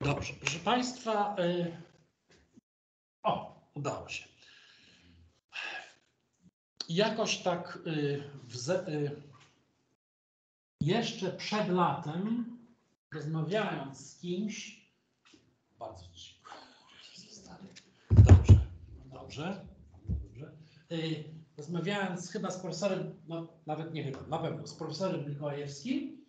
Dobrze, proszę Państwa. y, O, udało się. Jakoś tak y, y, jeszcze przed latem, rozmawiając z kimś, bardzo dziękuję. Dobrze, dobrze, dobrze. Rozmawiając chyba z profesorem, no nawet nie chyba, na pewno, z profesorem Mikołajewskim,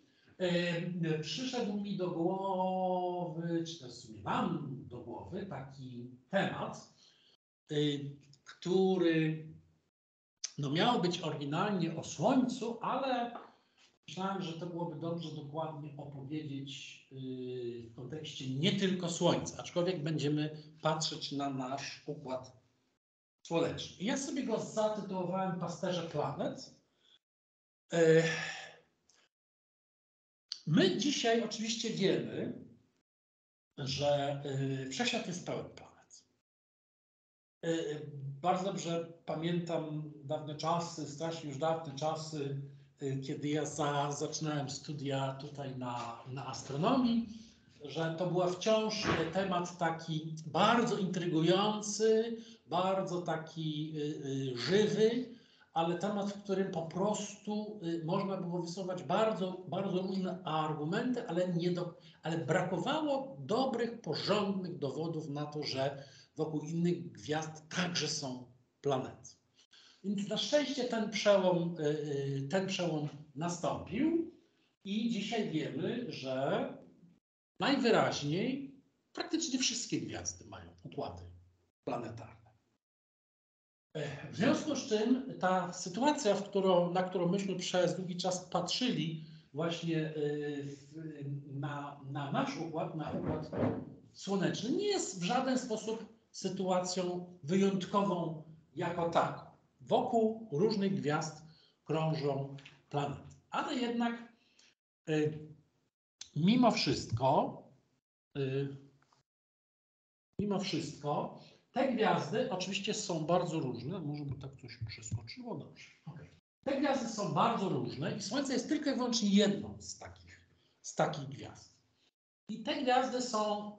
przyszedł mi do głowy, czy też w sumie nam do głowy taki temat, y, który no miał być oryginalnie o Słońcu, ale myślałem, że to byłoby dobrze dokładnie opowiedzieć y, w kontekście nie tylko Słońca, aczkolwiek będziemy patrzeć na nasz układ słoneczny. Ja sobie go zatytułowałem Pasterze Planet. My dzisiaj oczywiście wiemy, że y, Wszechświat jest pełen planet. Y, Bardzo dobrze pamiętam dawne czasy, strasznie już dawne czasy, y, kiedy ja za, zaczynałem studia tutaj na, na astronomii, że to była wciąż temat taki bardzo intrygujący, bardzo taki żywy, ale temat, w którym po prostu y, można było wysuwać bardzo, bardzo różne argumenty, ale, nie do, ale brakowało dobrych, porządnych dowodów na to, że wokół innych gwiazd także są planety. Więc na szczęście ten przełom, y, y, ten przełom nastąpił i dzisiaj wiemy, że najwyraźniej praktycznie wszystkie gwiazdy mają układy planetarne. W związku z czym ta sytuacja, którą, na którą myśmy przez długi czas patrzyli właśnie y, na, na nasz układ, na układ słoneczny, nie jest w żaden sposób sytuacją wyjątkową jako taką. Wokół różnych gwiazd krążą planety. Ale jednak y, mimo wszystko, y, mimo wszystko, te gwiazdy oczywiście są bardzo różne. Może by tak coś przeskoczyło? Dobrze. okej. Te gwiazdy są bardzo różne i Słońce jest tylko i wyłącznie jedną z takich, z takich gwiazd. I te gwiazdy są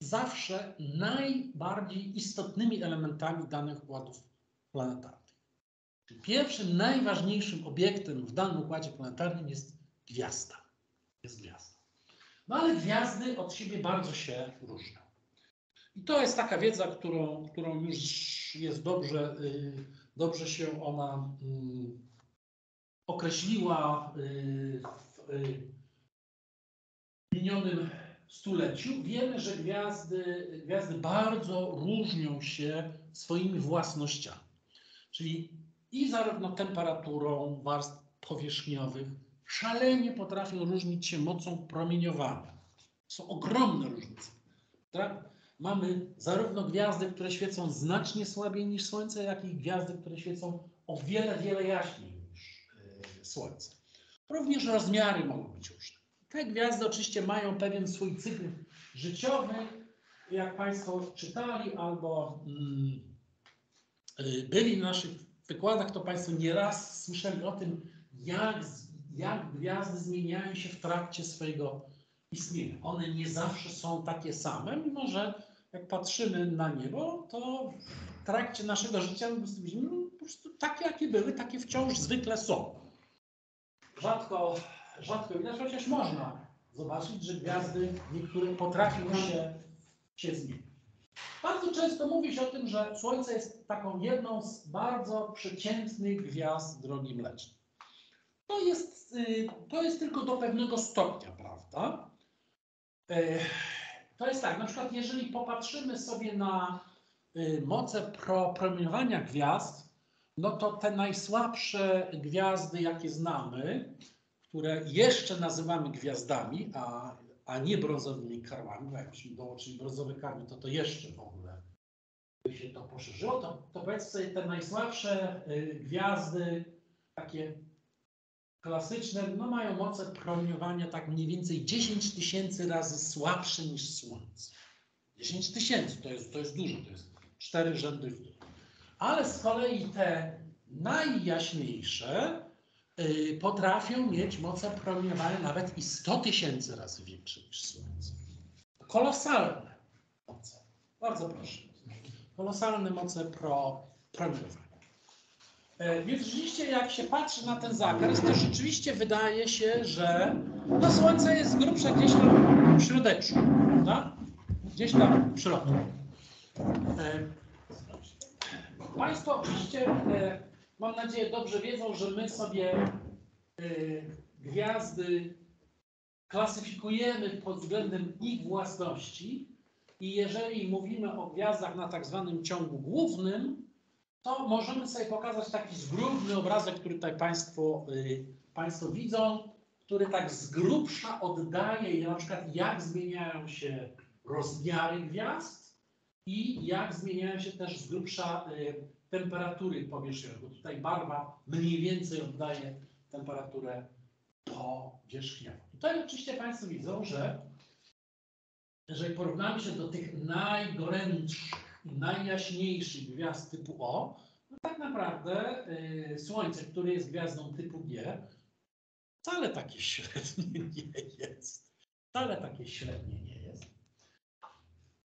zawsze najbardziej istotnymi elementami danych układów planetarnych. Pierwszym, najważniejszym obiektem w danym układzie planetarnym jest gwiazda. Jest gwiazda. No ale gwiazdy od siebie bardzo się różnią. I to jest taka wiedza, którą, którą już jest dobrze, y, dobrze się ona mm, określiła y, w y, minionym stuleciu. Wiemy, że gwiazdy, gwiazdy bardzo różnią się swoimi własnościami. Czyli i zarówno temperaturą warstw powierzchniowych, szalenie potrafią różnić się mocą promieniowania. Są ogromne różnice. Tak? Mamy zarówno gwiazdy, które świecą znacznie słabiej niż Słońce, jak i gwiazdy, które świecą o wiele, wiele jaśniej niż yy, Słońce. Również rozmiary mogą być różne. Te gwiazdy oczywiście mają pewien swój cykl życiowy. Jak Państwo czytali albo mm, y, byli na naszych wykładach, to Państwo nieraz słyszeli o tym, jak, jak gwiazdy zmieniają się w trakcie swojego istnienia. One nie zawsze są takie same, mimo że jak patrzymy na niebo, to w trakcie naszego życia widzimy, no, po prostu takie, jakie były, takie wciąż zwykle są. Rzadko, rzadko widać, chociaż można zobaczyć, że gwiazdy niektóre potrafią się, się zmienić. Bardzo często mówi się o tym, że Słońce jest taką jedną z bardzo przeciętnych gwiazd drogi mlecznej. To jest, y, to jest tylko do pewnego stopnia, prawda? E, To jest tak, na przykład jeżeli popatrzymy sobie na y, moce pro, promieniowania gwiazd, no to te najsłabsze gwiazdy, jakie znamy, które jeszcze nazywamy gwiazdami, a, a nie brązowymi karłami, bo jakbyśmy dołączyli brązowe karły, to to jeszcze w ogóle by się to poszerzyło, to, to powiedzmy sobie te najsłabsze y, gwiazdy, takie klasyczne, no mają moce promieniowania tak mniej więcej 10 tysięcy razy słabsze niż Słońce. 10 tysięcy to jest, to jest dużo, to jest cztery rzędy w dół. Ale z kolei te najjaśniejsze y, potrafią mieć moce promieniowania nawet i 100 tysięcy razy większe niż Słońce. kolosalne moce. Bardzo proszę. Kolosalne moce pro, promieniowania. E, Więc rzeczywiście, jak się patrzy na ten zakres, to rzeczywiście wydaje się, że no Słońce jest z grubsza gdzieś tam w środeczku, prawda? Gdzieś tam w środku. E, Państwo oczywiście, e, mam nadzieję, dobrze wiedzą, że my sobie gwiazdy klasyfikujemy pod względem ich własności i jeżeli mówimy o gwiazdach na tak zwanym ciągu głównym, to możemy sobie pokazać taki zgrubny obrazek, który tutaj Państwo, y, państwo widzą, który tak z grubsza oddaje na przykład jak zmieniają się rozmiary gwiazd i jak zmieniają się też z grubsza y, temperatury powierzchniowe. Bo tutaj barwa mniej więcej oddaje temperaturę powierzchniową. Tutaj oczywiście Państwo widzą, że jeżeli porównamy się do tych najgorętszych i najjaśniejszych gwiazd typu O, no tak naprawdę y, Słońce, które jest gwiazdą typu G, wcale takie średnie nie jest. Wcale takie średnie nie jest.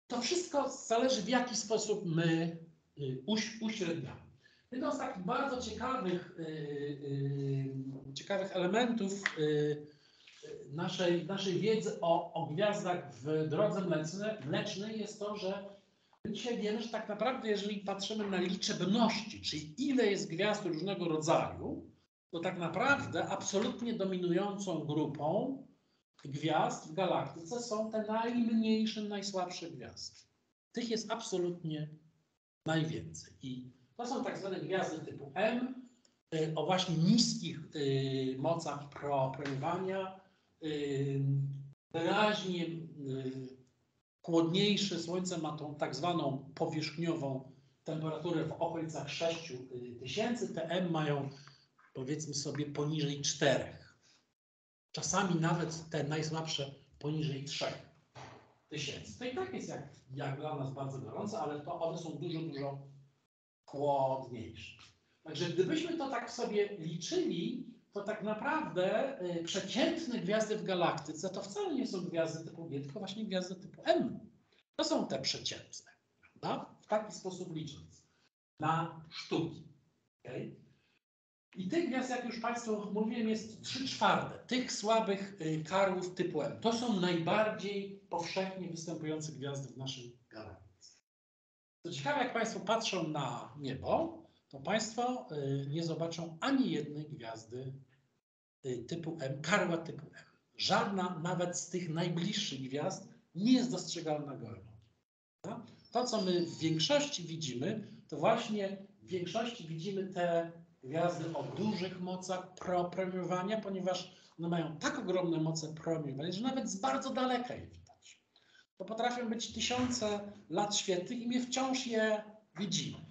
To wszystko zależy, w jaki sposób my y, uś, uśredniamy. Jedną z takich bardzo ciekawych, y, y, ciekawych elementów y, naszej, naszej wiedzy o, o gwiazdach w drodze mlecznej, mlecznej jest to, że dzisiaj wiemy, że tak naprawdę jeżeli patrzymy na liczebności, czyli ile jest gwiazd różnego rodzaju, to tak naprawdę absolutnie dominującą grupą gwiazd w galaktyce są te najmniejsze, najsłabsze gwiazdy. Tych jest absolutnie najwięcej. I to są tak zwane gwiazdy typu M, y, o właśnie niskich y, mocach pro- promieniowania, y, wyraźnie y, chłodniejsze Słońce ma tą tak zwaną powierzchniową temperaturę w okolicach 6000, te M mają powiedzmy sobie poniżej 4. Czasami nawet te najsłabsze poniżej 3000. To i tak jest jak, jak dla nas bardzo gorąco, ale to one są dużo, dużo chłodniejsze. Także gdybyśmy to tak sobie liczyli, to tak naprawdę y, przeciętne gwiazdy w galaktyce to wcale nie są gwiazdy typu G, tylko właśnie gwiazdy typu M. To są te przeciętne, prawda? W taki sposób licząc na sztuki. Okay? I tych gwiazd, jak już Państwu mówiłem, jest 3 czwarte. Tych słabych y, karłów typu M. To są najbardziej powszechnie występujące gwiazdy w naszej galaktyce. Co ciekawe, jak Państwo patrzą na niebo, to Państwo y, nie zobaczą ani jednej gwiazdy y, typu M, karła typu M. Żadna nawet z tych najbliższych gwiazd nie jest dostrzegalna gołem okiem. To, co my w większości widzimy, to właśnie w większości widzimy te gwiazdy o dużych mocach promieniowania, ponieważ one mają tak ogromne moce promieniowania, że nawet z bardzo daleka je widać. To potrafią być tysiące lat świetlnych i my wciąż je widzimy.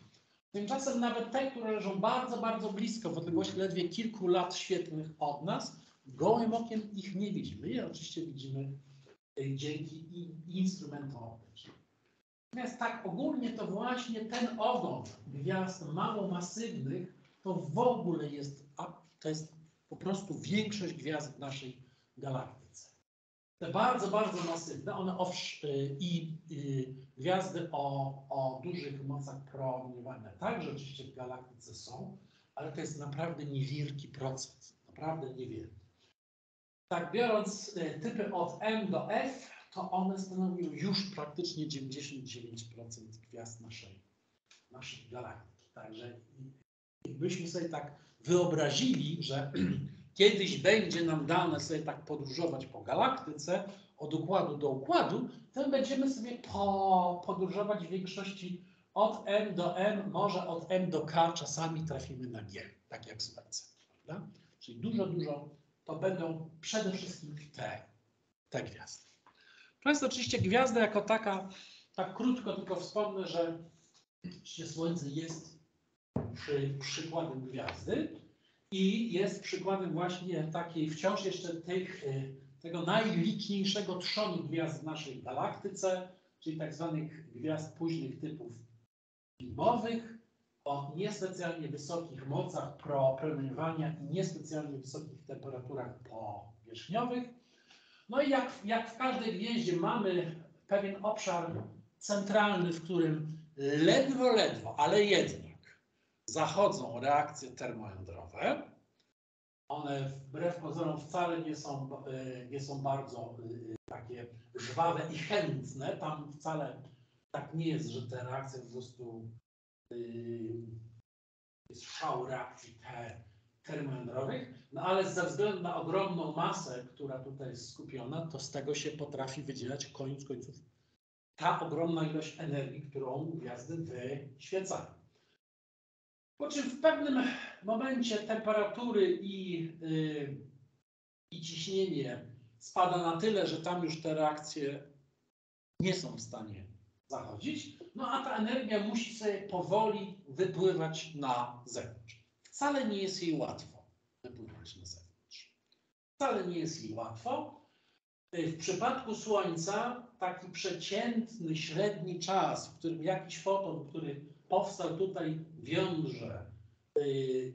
Tymczasem nawet te, które leżą bardzo, bardzo blisko, w odległości ledwie kilku lat świetlnych od nas, gołym okiem ich nie widzimy. Je oczywiście widzimy y, dzięki i- instrumentom. Natomiast tak ogólnie to właśnie ten ogon gwiazd mało masywnych to w ogóle jest, to jest po prostu większość gwiazd w naszej galaktyce. Te bardzo, bardzo masywne, one owsz, y, i y, gwiazdy o, o dużych mocach promieniowania także oczywiście w galaktyce są, ale to jest naprawdę niewielki procent, naprawdę niewielki. Tak, biorąc y, typy od M do F, to one stanowią już praktycznie 99% gwiazd naszej, naszej galaktyki. Także Gdybyśmy sobie tak wyobrazili, że kiedyś będzie nam dane sobie tak podróżować po galaktyce od układu do układu, to będziemy sobie po, podróżować w większości od M do M, może od M do K, czasami trafimy na G, tak jak Słońce. Prawda? Czyli dużo, dużo to będą przede wszystkim te, te gwiazdy. To jest oczywiście gwiazda jako taka, tak krótko tylko wspomnę, że Słońce jest przy, przykładem gwiazdy i jest przykładem właśnie takiej wciąż jeszcze tych, y, tego najliczniejszego trzonu gwiazd w naszej galaktyce, czyli tak zwanych gwiazd późnych typów filmowych o niespecjalnie wysokich mocach pro- promieniowania i niespecjalnie wysokich temperaturach powierzchniowych. No i jak, jak w każdej gwieździe mamy pewien obszar centralny, w którym ledwo, ledwo, ale jednak zachodzą reakcje termojądrowe. One wbrew pozorom wcale nie są, e, nie są bardzo e, takie żwawe i chętne. Tam wcale tak nie jest, że te reakcje po prostu e, jest szał reakcji te termojądrowych, no ale ze względu na ogromną masę, która tutaj jest skupiona, to z tego się potrafi wydzielać koniec końców ta ogromna ilość energii, którą gwiazdy wyświecają. Po czym w pewnym momencie temperatury i, yy, i ciśnienie spada na tyle, że tam już te reakcje nie są w stanie zachodzić, no a ta energia musi sobie powoli wypływać na zewnątrz. Wcale nie jest jej łatwo wypływać na zewnątrz. Wcale nie jest jej łatwo. W przypadku Słońca taki przeciętny, średni czas, w którym jakiś foton, który powstał tutaj w jądrze yy,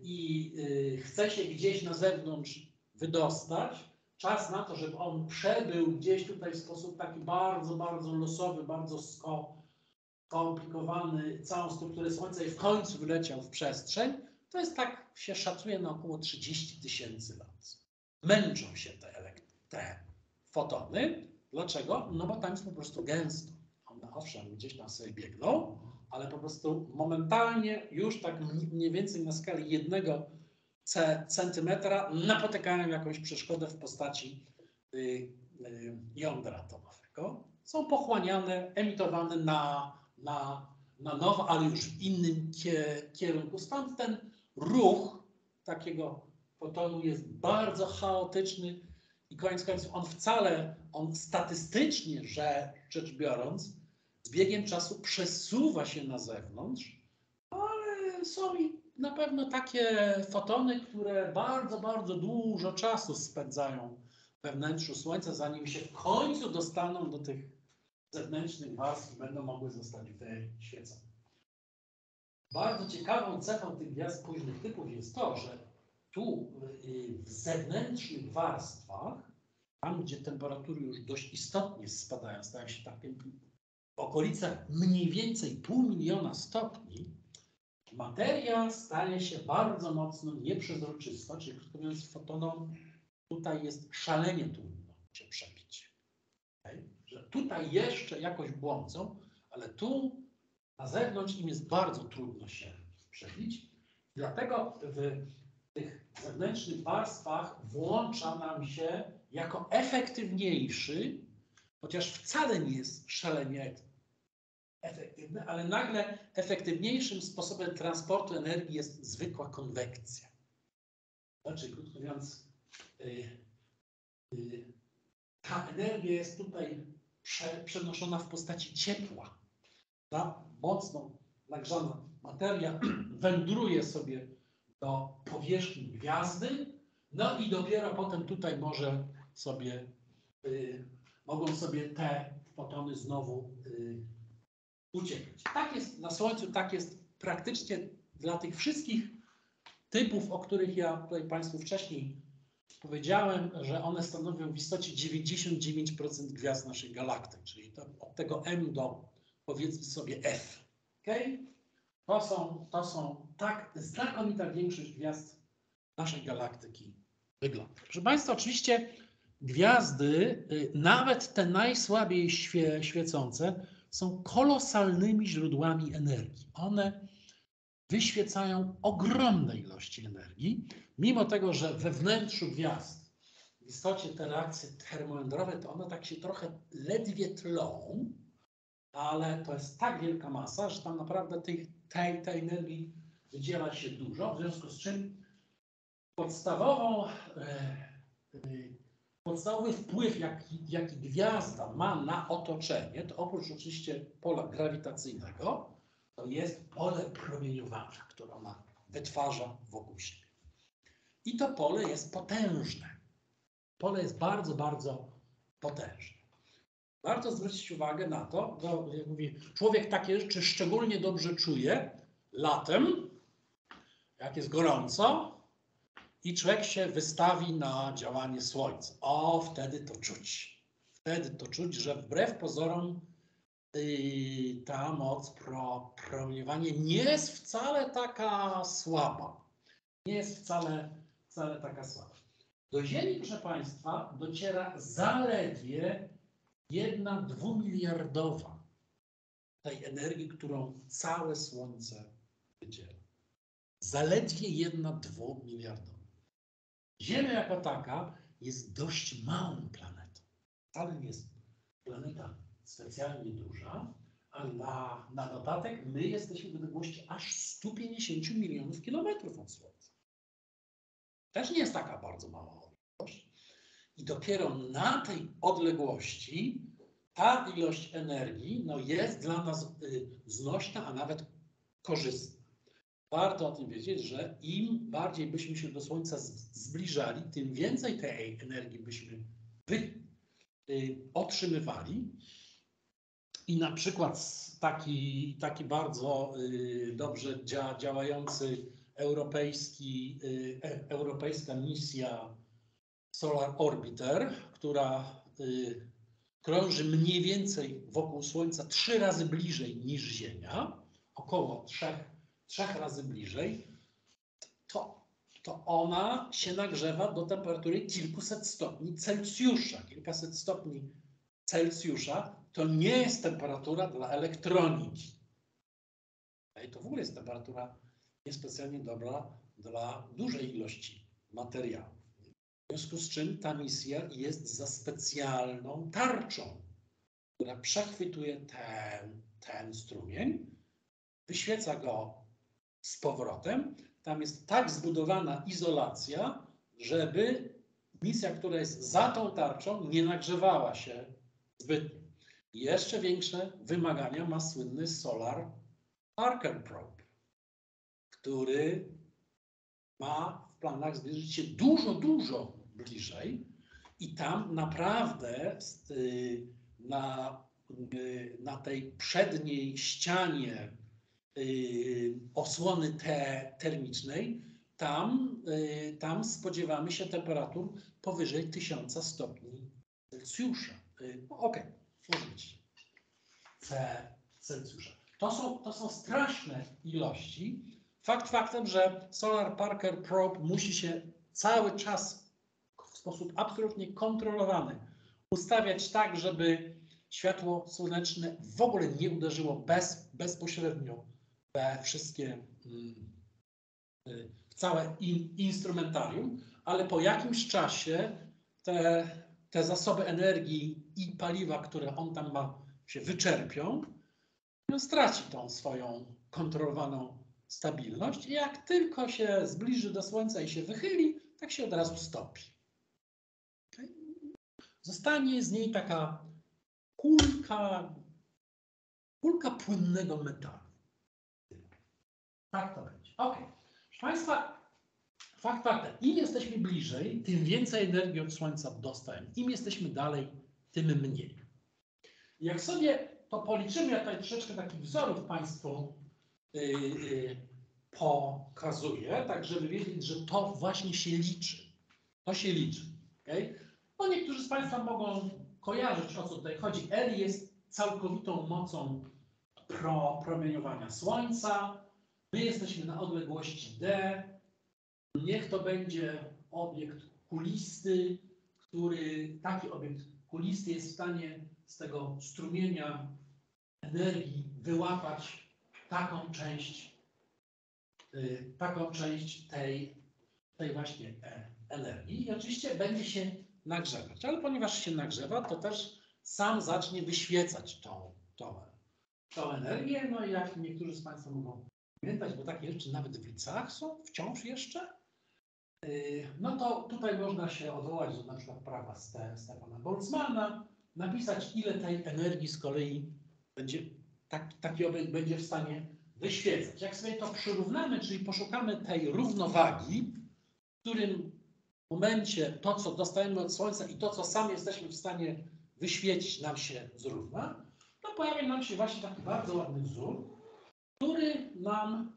i yy, chce się gdzieś na zewnątrz wydostać, czas na to, żeby on przebył gdzieś tutaj w sposób taki bardzo, bardzo losowy, bardzo skomplikowany całą strukturę Słońca i w końcu wyleciał w przestrzeń, to jest tak, się szacuje na około 30 tysięcy lat. Męczą się te, te fotony. Dlaczego? No bo tam jest po prostu gęsto. One owszem gdzieś tam sobie biegną, ale po prostu momentalnie już tak mniej więcej na skali jednego centymetra napotykają jakąś przeszkodę w postaci y, y, jądra atomowego. Są pochłaniane, emitowane na, na, na nowo, ale już w innym kierunku. Stąd ten ruch takiego fotonu jest bardzo chaotyczny i koniec końców on wcale, on statystycznie rzecz biorąc, z biegiem czasu przesuwa się na zewnątrz, ale są i na pewno takie fotony, które bardzo, bardzo dużo czasu spędzają we wnętrzu Słońca, zanim się w końcu dostaną do tych zewnętrznych warstw i będą mogły zostać wyświecone. Bardzo ciekawą cechą tych gwiazd późnych typów jest to, że tu y, w zewnętrznych warstwach, tam gdzie temperatury już dość istotnie spadają, stają się takie w okolicach mniej więcej pół miliona stopni, materia staje się bardzo mocno nieprzezroczysta, czyli krótko mówiąc fotonom tutaj jest szalenie trudno się przebić. Okay? Że tutaj jeszcze jakoś błądzą, ale tu na zewnątrz im jest bardzo trudno się przebić. Dlatego w tych zewnętrznych warstwach włącza nam się jako efektywniejszy, chociaż wcale nie jest szalenie efektywny, ale nagle efektywniejszym sposobem transportu energii jest zwykła konwekcja. Znaczy, krótko mówiąc, yy, yy, ta energia jest tutaj prze, przenoszona w postaci ciepła. Ta mocno nagrzana materia wędruje sobie do powierzchni gwiazdy, no i dopiero potem tutaj może sobie, y, mogą sobie te fotony znowu y, uciekać. Tak jest na Słońcu, tak jest praktycznie dla tych wszystkich typów, o których ja tutaj Państwu wcześniej powiedziałem, że one stanowią w istocie 99% gwiazd naszej galaktyki, czyli to od tego M do powiedzmy sobie F. Okay? To, są, to są tak znakomita większość gwiazd naszej galaktyki wygląda. Proszę Państwa, oczywiście gwiazdy, y, nawet te najsłabiej świe, świecące, są kolosalnymi źródłami energii. One wyświecają ogromne ilości energii, mimo tego, że we wnętrzu gwiazd w istocie te reakcje termojądrowe, to one tak się trochę ledwie tlą, ale to jest tak wielka masa, że tam naprawdę tej, tej, tej energii wydziela się dużo, w związku z czym podstawową, e, e, podstawowy wpływ, jaki, jaki gwiazda ma na otoczenie, to oprócz oczywiście pola grawitacyjnego, to jest pole promieniowania, które ona wytwarza wokół siebie. I to pole jest potężne. Pole jest bardzo, bardzo potężne. Warto zwrócić uwagę na to, bo jak człowiek takie rzeczy szczególnie dobrze czuje latem, jak jest gorąco i człowiek się wystawi na działanie słońca. O, wtedy to czuć. wtedy to czuć, że wbrew pozorom yy, ta moc pro, nie jest wcale taka słaba. Nie jest wcale, wcale taka słaba. Do Ziemi, proszę Państwa, dociera zaledwie jedna dwumiliardowa tej energii, którą całe Słońce wydziela. Zaledwie jedna dwumiliardowa. Ziemia jako taka jest dość małą planetą. Wcale nie jest planeta specjalnie duża, a na, na dodatek my jesteśmy w odległości aż 150 milionów kilometrów od Słońca. Też nie jest taka bardzo mała odległość. I dopiero na tej odległości ta ilość energii no, jest dla nas y, znośna, a nawet korzystna. Warto o tym wiedzieć, że im bardziej byśmy się do Słońca zbliżali, tym więcej tej energii byśmy wy, y, otrzymywali. I na przykład taki, taki bardzo y, dobrze dzia, działający europejski, y, e, europejska misja Solar Orbiter, która y, krąży mniej więcej wokół Słońca trzy razy bliżej niż Ziemia, około trzech, trzech razy bliżej, to, to ona się nagrzewa do temperatury kilkuset stopni Celsjusza. Kilkaset stopni Celsjusza to nie jest temperatura dla elektroniki. I to w ogóle jest temperatura niespecjalnie dobra dla dużej ilości materiałów. W związku z czym ta misja jest za specjalną tarczą, która przechwytuje ten, ten strumień, wyświeca go z powrotem. Tam jest tak zbudowana izolacja, żeby misja, która jest za tą tarczą, nie nagrzewała się zbytnio. Jeszcze większe wymagania ma słynny Solar Parker Probe, który ma w planach zbliżyć się dużo, dużo bliżej i tam naprawdę y, na, y, na tej przedniej ścianie osłony te termicznej, tam, tam spodziewamy się temperatur powyżej 1000 stopni Celsjusza. Okej, okay, może być Celsjusza. To są, to są straszne ilości. Fakt faktem, że Solar Parker Probe musi się cały czas w sposób absolutnie kontrolowany ustawiać tak, żeby światło słoneczne w ogóle nie uderzyło bez, bezpośrednio we wszystkie, mm, w całe in, instrumentarium, ale po jakimś czasie te, te zasoby energii i paliwa, które on tam ma, się wyczerpią, no straci tą swoją kontrolowaną stabilność i jak tylko się zbliży do Słońca i się wychyli, tak się od razu stopi. Zostanie z niej taka kulka, kulka płynnego metalu. Tak to będzie. Ok. Proszę Państwa, fakt faktem, im jesteśmy bliżej, tym więcej energii od Słońca dostajemy. Im jesteśmy dalej, tym mniej. Jak sobie to policzymy, ja tutaj troszeczkę takich wzorów Państwu yy, yy, pokazuję, tak żeby wiedzieć, że to właśnie się liczy. To się liczy. Okay? No niektórzy z Państwa mogą kojarzyć, o co tutaj chodzi. L jest całkowitą mocą pro, promieniowania Słońca. My jesteśmy na odległości D. Niech to będzie obiekt kulisty, który taki obiekt kulisty jest w stanie z tego strumienia energii wyłapać taką część, y, taką część tej, tej właśnie e, energii i oczywiście będzie się nagrzewać. Ale ponieważ się nagrzewa, to też sam zacznie wyświecać tą, tą, tą energię. No i jak niektórzy z Państwa mogą pamiętać, bo takie rzeczy nawet w liceach są wciąż jeszcze, y, no to tutaj można się odwołać do na przykład prawa Stefana Boltzmana, napisać ile tej energii z kolei będzie, tak, taki obiekt będzie w stanie wyświecać. Jak sobie to przyrównamy, czyli poszukamy tej równowagi, w którym momencie to, co dostajemy od Słońca i to, co sami jesteśmy w stanie wyświecić, nam się zrówna, to pojawia nam się właśnie taki bardzo ładny wzór, który nam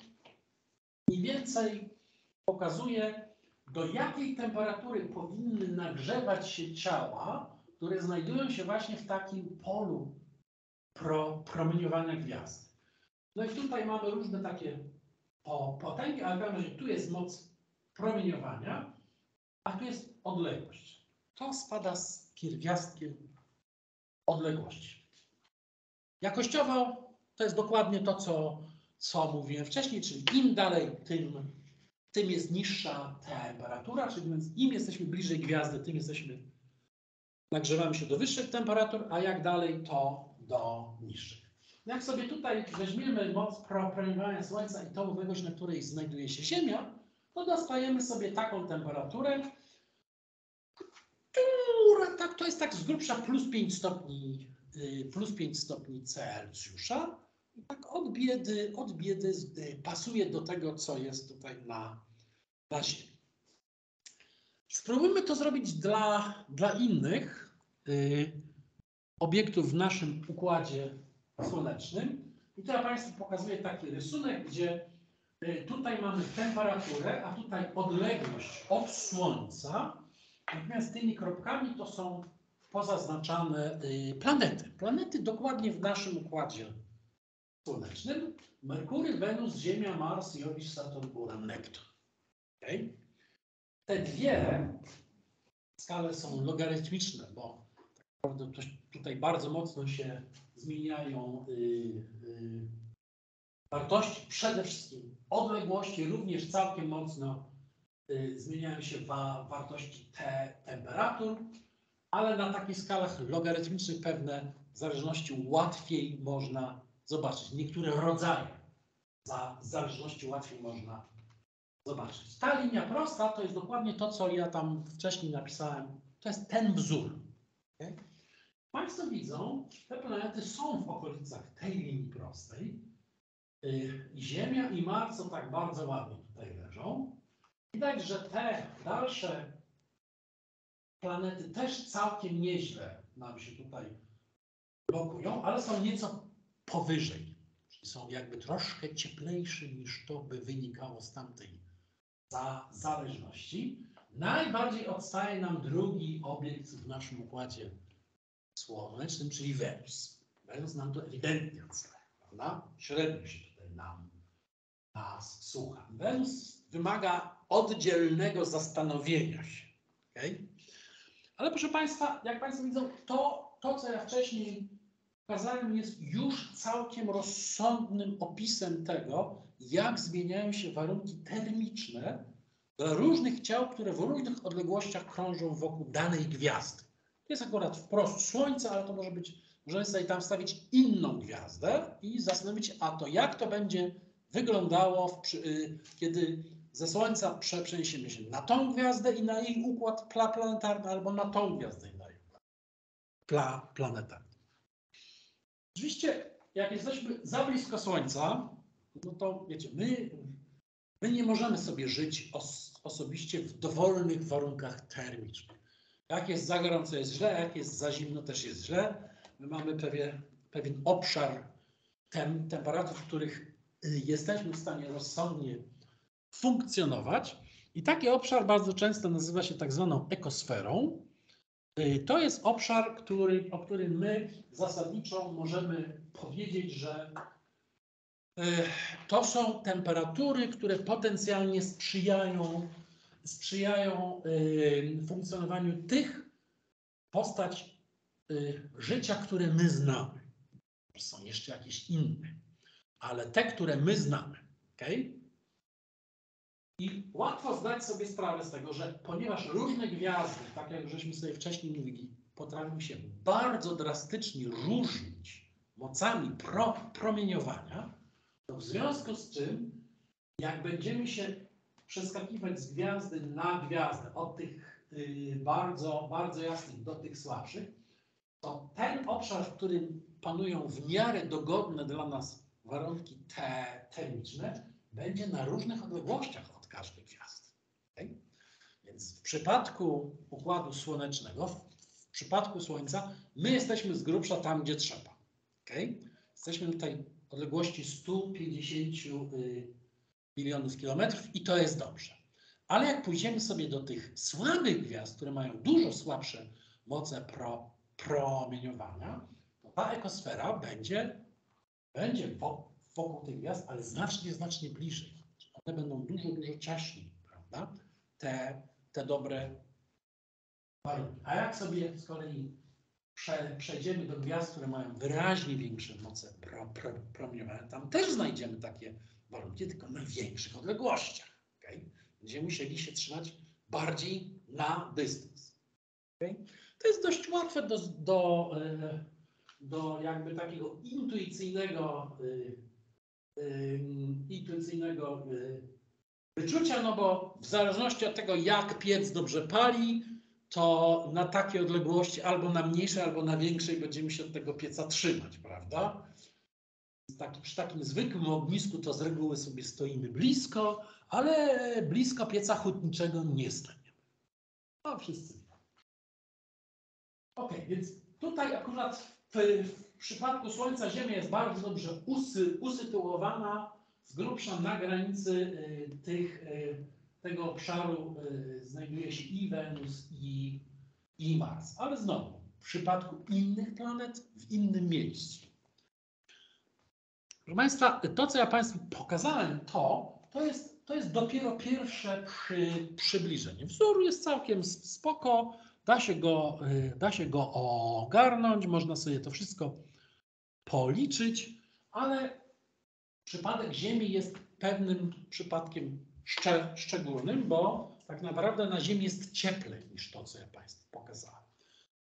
mniej więcej pokazuje, do jakiej temperatury powinny nagrzewać się ciała które znajdują się właśnie w takim polu pro, promieniowania gwiazd. No i tutaj mamy różne takie po, potęgi, ale w razie tu jest moc promieniowania, a tu jest odległość. To spada z pierwiastkiem odległości. Jakościowo to jest dokładnie to, co, co mówiłem wcześniej, czyli im dalej, tym, tym jest niższa temperatura, czyli więc im jesteśmy bliżej gwiazdy, tym jesteśmy, nagrzewamy się do wyższych temperatur, a jak dalej, to do niższych. Jak sobie tutaj weźmiemy moc promieniowania Słońca i tą odległość, na której znajduje się Ziemia, to dostajemy sobie taką temperaturę, która tak, to jest tak z grubsza plus 5 stopni, y, plus 5 stopni Celsjusza. Tak od biedy, od biedy pasuje do tego, co jest tutaj na, na Ziemi. Spróbujmy to zrobić dla, dla innych y, obiektów w naszym układzie słonecznym. I ja Państwu pokazuję taki rysunek, gdzie y, tutaj mamy temperaturę, a tutaj odległość od Słońca. Natomiast tymi kropkami to są pozaznaczane y, planety. Planety dokładnie w naszym układzie słonecznym. Merkury, Wenus, Ziemia, Mars, Jowisz, Saturn, Uran, Neptun. Okay? Te dwie skale są logarytmiczne, bo tak naprawdę tutaj bardzo mocno się zmieniają y, y, wartości, przede wszystkim odległości, również całkiem mocno y, zmieniają się wa, wartości te temperatur, ale na takich skalach logarytmicznych pewne zależności łatwiej można zobaczyć. Niektóre rodzaje za zależności łatwiej można zobaczyć. Ta linia prosta to jest dokładnie to, co ja tam wcześniej napisałem. To jest ten wzór. Okay? Państwo widzą, te planety są w okolicach tej linii prostej. Y, Ziemia i Mars to tak bardzo ładnie tutaj leżą. Widać, że te dalsze planety też całkiem nieźle nam się tutaj blokują, ale są nieco powyżej. Czyli są jakby troszkę cieplejsze niż to by wynikało z tamtej za zależności. Najbardziej odstaje nam drugi obiekt w naszym układzie słonecznym, czyli Wenus. Wenus nam to ewidentnie odstaje, prawda? Średnio się tutaj nam nas słucha. Wenus wymaga oddzielnego zastanowienia się. Okay? Ale proszę Państwa, jak Państwo widzą, to, to co ja wcześniej pokazałem, jest już całkiem rozsądnym opisem tego, jak zmieniają się warunki termiczne dla różnych ciał, które w różnych odległościach krążą wokół danej gwiazdy. To jest akurat wprost Słońce, ale to może być, możemy sobie tam wstawić inną gwiazdę i zastanowić a to jak to będzie wyglądało, y, kiedy ze Słońca prze, przeniesiemy się na tą gwiazdę i na jej układ pla planetarny, albo na tą gwiazdę i na jej układ pla planetarny. Oczywiście, jak jesteśmy za blisko Słońca, no to wiecie, my, my nie możemy sobie żyć os osobiście w dowolnych warunkach termicznych. Jak jest za gorąco jest źle, jak jest za zimno też jest źle. My mamy pewien, pewien obszar tem, temperatur, w których y, jesteśmy w stanie rozsądnie funkcjonować. I taki obszar bardzo często nazywa się tak zwaną ekosferą. Y, To jest obszar, który, o którym my zasadniczo możemy powiedzieć, że y, to są temperatury, które potencjalnie sprzyjają, sprzyjają y, funkcjonowaniu tych postać życia, które my znamy. Są jeszcze jakieś inne, ale te, które my znamy. Okay? I łatwo zdać sobie sprawę z tego, że ponieważ różne gwiazdy, tak jak żeśmy sobie wcześniej mówili, potrafią się bardzo drastycznie różnić mocami pro, promieniowania, to w związku z czym, jak będziemy się przeskakiwać z gwiazdy na gwiazdę, od tych y, bardzo, bardzo jasnych do tych słabszych, to ten obszar, w którym panują w miarę dogodne dla nas warunki te, termiczne, będzie na różnych odległościach od każdej gwiazdy. okej? Więc w przypadku Układu Słonecznego, w, w przypadku Słońca, my jesteśmy z grubsza tam, gdzie trzeba. okej? Jesteśmy tutaj odległości 150 y, milionów kilometrów i to jest dobrze. Ale jak pójdziemy sobie do tych słabych gwiazd, które mają dużo słabsze moce pro, promieniowania, to ta ekosfera będzie, będzie wo- wokół tych gwiazd, ale znacznie, znacznie bliżej. One będą dużo, dużo ciaśniej, prawda? Te, te dobre warunki. A jak sobie z kolei prze, przejdziemy do gwiazd, które mają wyraźnie większe moce pro, pro, promieniowania, tam też znajdziemy takie warunki, tylko na większych odległościach. Okay? Będziemy musieli się trzymać bardziej na dystans. Okay? To jest dość łatwe do, do, e, do jakby takiego intuicyjnego, e, intuicyjnego e, wyczucia, no bo w zależności od tego, jak piec dobrze pali, to na takiej odległości albo na mniejszej, albo na większej będziemy się od tego pieca trzymać, prawda? Tak, przy takim zwykłym ognisku to z reguły sobie stoimy blisko, ale blisko pieca hutniczego nie staniemy. No wszyscy. Ok, więc tutaj akurat w, w przypadku Słońca Ziemia jest bardzo dobrze usy, usytuowana z grubsza na granicy y, tych, y, tego obszaru y, znajduje się i Wenus i, i Mars. Ale znowu, w przypadku innych planet w innym miejscu. Proszę Państwa, to co ja Państwu pokazałem, to, to, jest, to jest dopiero pierwsze przy, przybliżenie. Wzór jest całkiem spoko, da się, go, y, da się go ogarnąć, można sobie to wszystko policzyć, ale przypadek Ziemi jest pewnym przypadkiem szcze, szczególnym, bo tak naprawdę na Ziemi jest cieplej niż to, co ja Państwu pokazałem.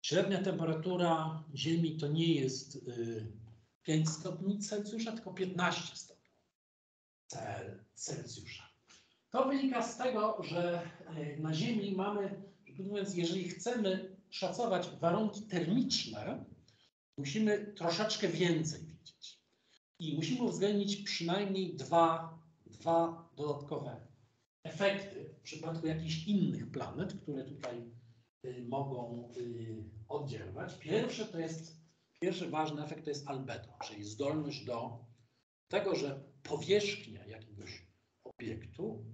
Średnia temperatura Ziemi to nie jest y, 5 stopni Celsjusza, tylko 15 stopni Cel, Celsjusza. To wynika z tego, że y, na Ziemi mamy, mówiąc, jeżeli chcemy szacować warunki termiczne, musimy troszeczkę więcej wiedzieć. I musimy uwzględnić przynajmniej dwa, dwa dodatkowe efekty w przypadku jakichś innych planet, które tutaj y, mogą y, oddziaływać. Pierwsze to jest, pierwszy ważny efekt to jest albedo, czyli zdolność do tego, że powierzchnia jakiegoś obiektu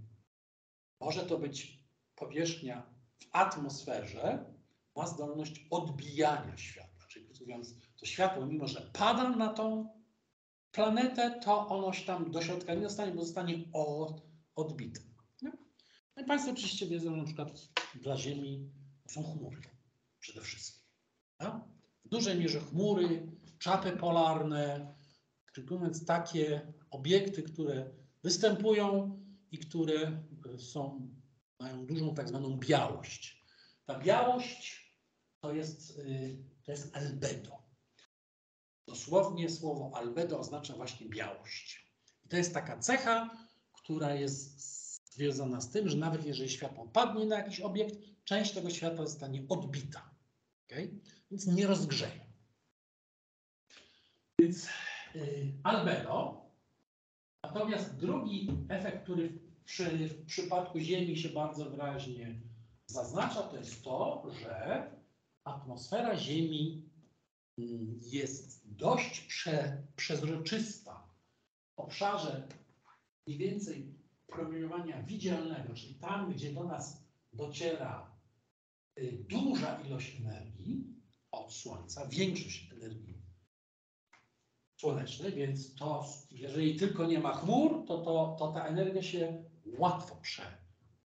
może to być powierzchnia w atmosferze, ma zdolność odbijania światła. Czyli krótko mówiąc, to światło, mimo że pada na tą planetę, to ono się tam do środka nie dostanie, bo zostanie od, odbite. Nie? No i Państwo oczywiście wiedzą, że na przykład dla Ziemi są chmury przede wszystkim. Tak? W dużej mierze chmury, czapy polarne, krótko mówiąc takie obiekty, które występują i które są, mają dużą tak zwaną białość. Ta białość to jest, y, to jest albedo. Dosłownie słowo albedo oznacza właśnie białość. I to jest taka cecha, która jest związana z tym, że nawet jeżeli światło padnie na jakiś obiekt, część tego światła zostanie odbita. Okay? Więc nie rozgrzeje. Więc y, albedo. Natomiast drugi efekt, który przy, w przypadku Ziemi się bardzo wyraźnie zaznacza, to jest to, że atmosfera Ziemi mm, jest dość prze, przezroczysta. W obszarze mniej więcej promieniowania widzialnego, czyli tam, gdzie do nas dociera y, duża ilość energii od Słońca, większość energii słonecznej, więc to, jeżeli tylko nie ma chmur, to, to, to ta energia się łatwo prze,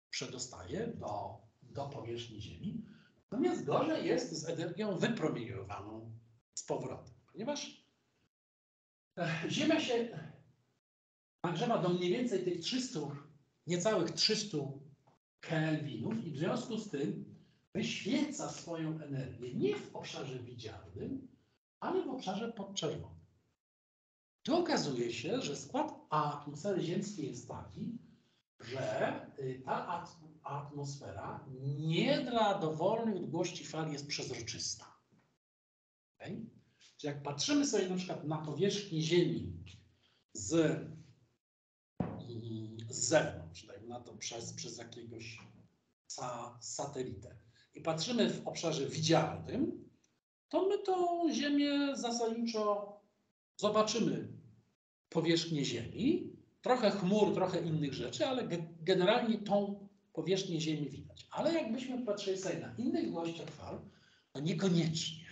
przedostaje do, do powierzchni Ziemi. Natomiast gorzej jest z energią wypromieniowaną z powrotem, ponieważ e, Ziemia się nagrzewa do mniej więcej tych 300, niecałych 300 kelwinów i w związku z tym wyświeca swoją energię nie w obszarze widzialnym, ale w obszarze podczerwonym. Tu okazuje się, że skład atmosfery ziemskiej jest taki, że y, ta atmosfera nie dla dowolnej długości fali jest przezroczysta. Okay? Czyli jak patrzymy sobie na przykład na powierzchnię Ziemi z, z zewnątrz, dajmy na to przez, przez jakiegoś sa, satelitę i patrzymy w obszarze widzialnym, to my tą Ziemię zasadniczo zobaczymy powierzchnię Ziemi, trochę chmur, trochę innych rzeczy, ale generalnie tą powierzchnię Ziemi widać. Ale jakbyśmy patrzyli sobie na innych długościach fal, to niekoniecznie.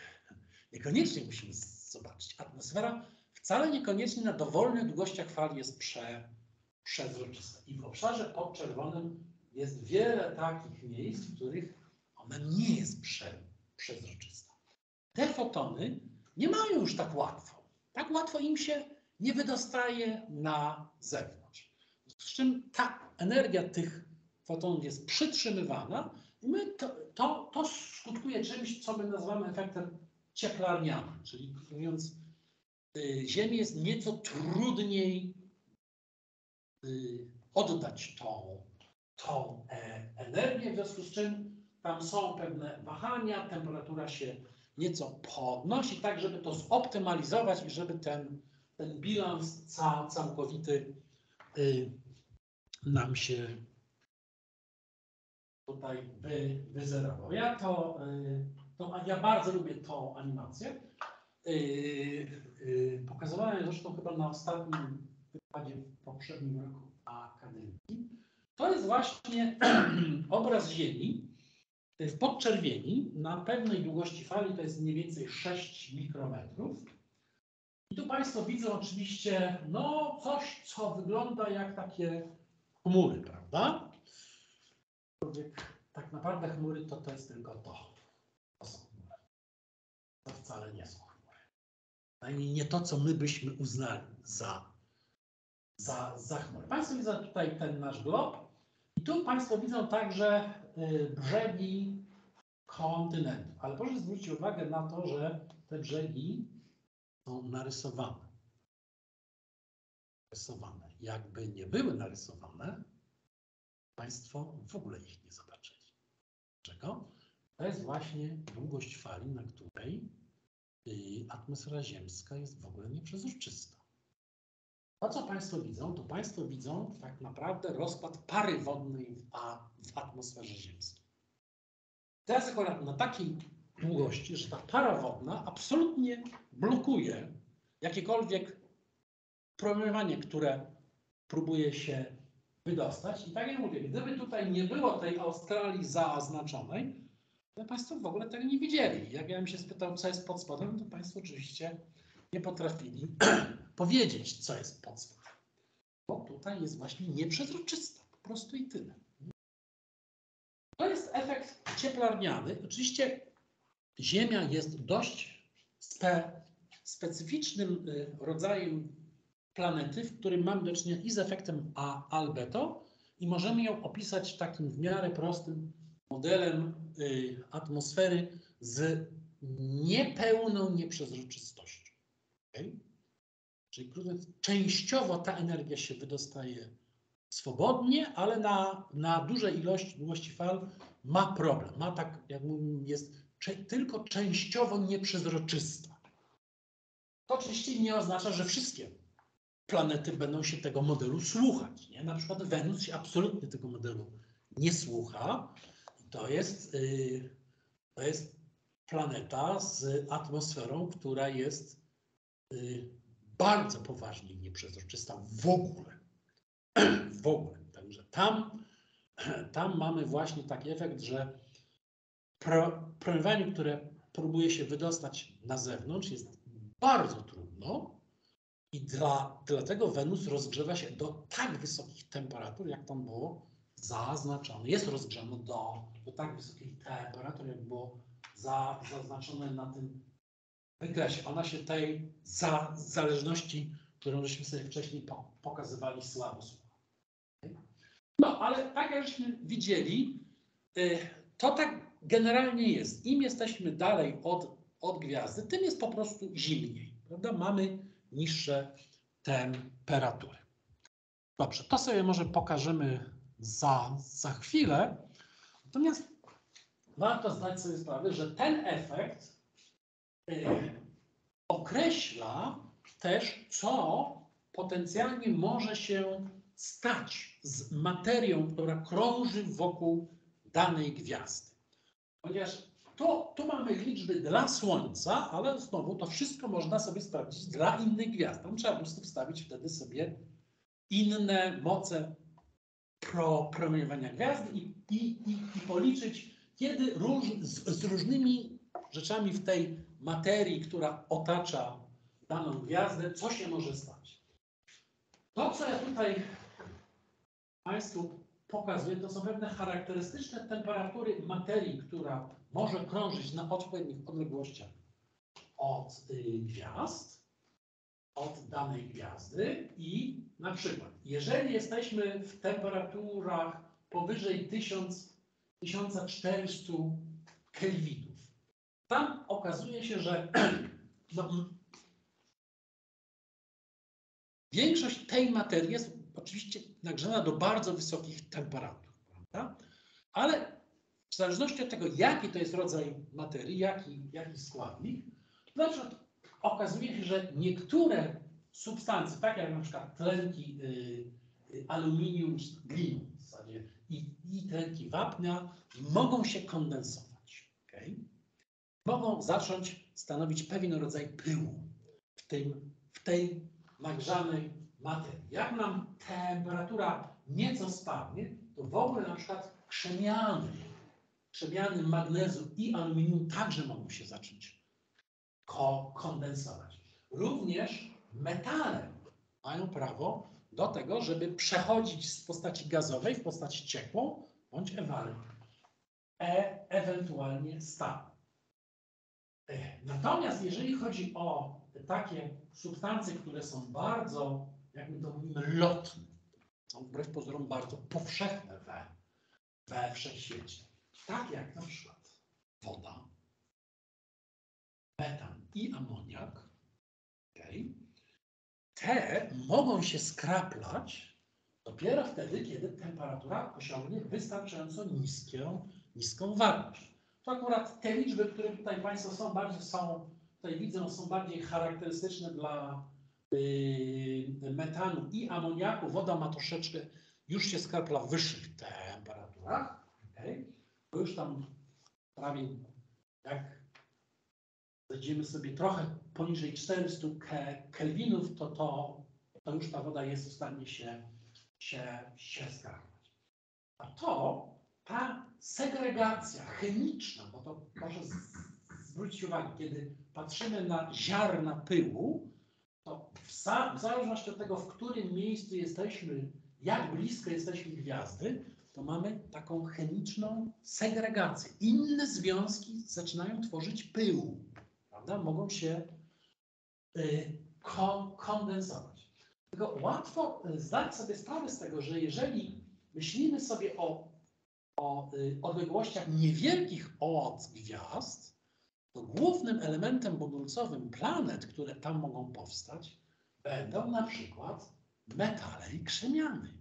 Niekoniecznie musimy zobaczyć. Atmosfera wcale niekoniecznie na dowolnych długościach fal jest prze, przezroczysta. I w obszarze podczerwonym jest wiele takich miejsc, w których ona nie jest prze, przezroczysta. Te fotony nie mają już tak łatwo. Tak łatwo im się nie wydostaje na zewnątrz. Z czym ta energia tych fotonów jest przytrzymywana i my to, to, to skutkuje czymś, co my nazywamy efektem cieplarnianym, czyli mówiąc, y, Ziemi jest nieco trudniej y, oddać tą, tą e, energię, w związku z czym tam są pewne wahania, temperatura się nieco podnosi, tak żeby to zoptymalizować i żeby ten, ten bilans ca, całkowity y, nam się tutaj wy, wyzerował. Ja to, y, to, ja bardzo lubię tą animację. Y, y, pokazywałem zresztą chyba na ostatnim wykładzie w poprzednim roku Akademii. To jest właśnie obraz Ziemi w podczerwieni na pewnej długości fali, to jest mniej więcej 6 mikrometrów. I tu Państwo widzą oczywiście no, coś, co wygląda jak takie chmury, prawda? Tak naprawdę chmury to, to jest tylko to. To są chmury. To wcale nie są chmury. Najmniej nie to, co my byśmy uznali za, za, za chmury. Państwo widzą tutaj ten nasz glob. I tu Państwo widzą także y, brzegi kontynentu. Ale proszę zwrócić uwagę na to, że te brzegi są narysowane. Narysowane. Jakby nie były narysowane, Państwo w ogóle ich nie zobaczyli. Dlaczego? To jest właśnie długość fali, na której y, atmosfera ziemska jest w ogóle nieprzezroczysta. To, co Państwo widzą, to Państwo widzą tak naprawdę rozkład pary wodnej w, a, w atmosferze ziemskiej. Teraz akurat na takiej długości, że ta para wodna absolutnie blokuje jakiekolwiek promieniowanie, które próbuje się wydostać. I tak jak mówię, gdyby tutaj nie było tej Australii zaznaczonej, to Państwo w ogóle tego nie widzieli. Jak ja bym się spytał, co jest pod spodem, to Państwo oczywiście nie potrafili powiedzieć, co jest pod spodem. Bo tutaj jest właśnie nieprzezroczysta, po prostu i tyle. To jest efekt cieplarniany. Oczywiście Ziemia jest dość spe, specyficznym y, rodzajem planety, w którym mamy do czynienia i z efektem A albeto i możemy ją opisać takim w miarę prostym modelem y, atmosfery z niepełną nieprzezroczystością. Okay? Czyli częściowo ta energia się wydostaje swobodnie, ale na, na dużej ilości, długości fal ma problem. Ma tak, jak mówimy, jest tylko częściowo nieprzezroczysta. To oczywiście nie oznacza, że wszystkie planety będą się tego modelu słuchać. Nie? Na przykład Wenus się absolutnie tego modelu nie słucha. To jest, yy, to jest planeta z atmosferą, która jest yy, bardzo poważnie nieprzezroczysta w ogóle. w ogóle. Także tam, tam mamy właśnie taki efekt, że pro, które próbuje się wydostać na zewnątrz, jest bardzo trudno i dla, dlatego Wenus rozgrzewa się do tak wysokich temperatur, jak tam było zaznaczone. Jest rozgrzane do, do tak wysokich temperatur, jak było za, zaznaczone na tym wykresie. Ona się tej za, zależności, którą żeśmy sobie wcześniej po, pokazywali, słabo słucha. No, ale tak jak żeśmy widzieli, y, to tak generalnie jest. Im jesteśmy dalej od, od gwiazdy, tym jest po prostu zimniej. Prawda? Mamy niższe temperatury. Dobrze, to sobie może pokażemy za, za chwilę. Natomiast warto zdać sobie sprawę, że ten efekt y, określa też, co potencjalnie może się stać z materią, która krąży wokół danej gwiazdy. Ponieważ to, tu mamy liczby dla Słońca, ale znowu to wszystko można sobie sprawdzić dla innych gwiazd. Tam trzeba po prostu wstawić wtedy sobie inne moce pro, promieniowania gwiazdy i, i, i, i policzyć, kiedy róż, z, z, różnymi rzeczami w tej materii, która otacza daną gwiazdę, co się może stać. To, co ja tutaj Państwu pokazuję, to są pewne charakterystyczne temperatury materii, która może krążyć na odpowiednich odległościach od y, gwiazd, od danej gwiazdy i na przykład, jeżeli jesteśmy w temperaturach powyżej 1000, 1400 kelwinów, tam okazuje się, że no, większość tej materii jest oczywiście nagrzana do bardzo wysokich temperatur, prawda? Ale w zależności od tego, jaki to jest rodzaj materii, jaki, jaki składnik, na przykład okazuje się, że niektóre substancje, tak jak na przykład tlenki y, y, aluminium z gliną w zasadzie i, i tlenki wapnia, mogą się kondensować. Okay? Mogą zacząć stanowić pewien rodzaj pyłu w, tym, w tej nagrzanej Jak nam temperatura nieco spadnie, to w ogóle na przykład krzemiany, krzemiany magnezu i aluminium także mogą się zacząć ko kondensować. Również metale mają prawo do tego, żeby przechodzić z postaci gazowej w postać ciekłą bądź e ewentualnie stałą. E, natomiast jeżeli chodzi o takie substancje, które są bardzo, jak my to mówimy, lotne, są wbrew pozorom bardzo powszechne we, we wszechświecie, tak jak na przykład woda, metan i amoniak, okay, te mogą się skraplać dopiero wtedy, kiedy temperatura osiągnie wystarczająco niską, niską wartość. To akurat te liczby, które tutaj Państwo są bardziej są, tutaj widzą, są bardziej charakterystyczne dla metanu i amoniaku. Woda ma troszeczkę, już się skrapla w wyższych temperaturach. Okay. Bo już tam prawie jak zejdziemy sobie trochę poniżej 400 kelwinów, to, to, to już ta woda jest w stanie się, się, się skarwać. A to, ta segregacja chemiczna, bo to proszę zwrócić uwagę, kiedy patrzymy na ziarna pyłu, to w, w zależności od tego, w którym miejscu jesteśmy, jak blisko jesteśmy gwiazdy, to mamy taką chemiczną segregację. Inne związki zaczynają tworzyć pył prawda, mogą się y, kondensować. Tylko łatwo y, zdać sobie sprawę z tego, że jeżeli myślimy sobie o, o y, odległościach niewielkich od gwiazd, to głównym elementem budulcowym planet, które tam mogą powstać, będą na przykład metale i krzemiany.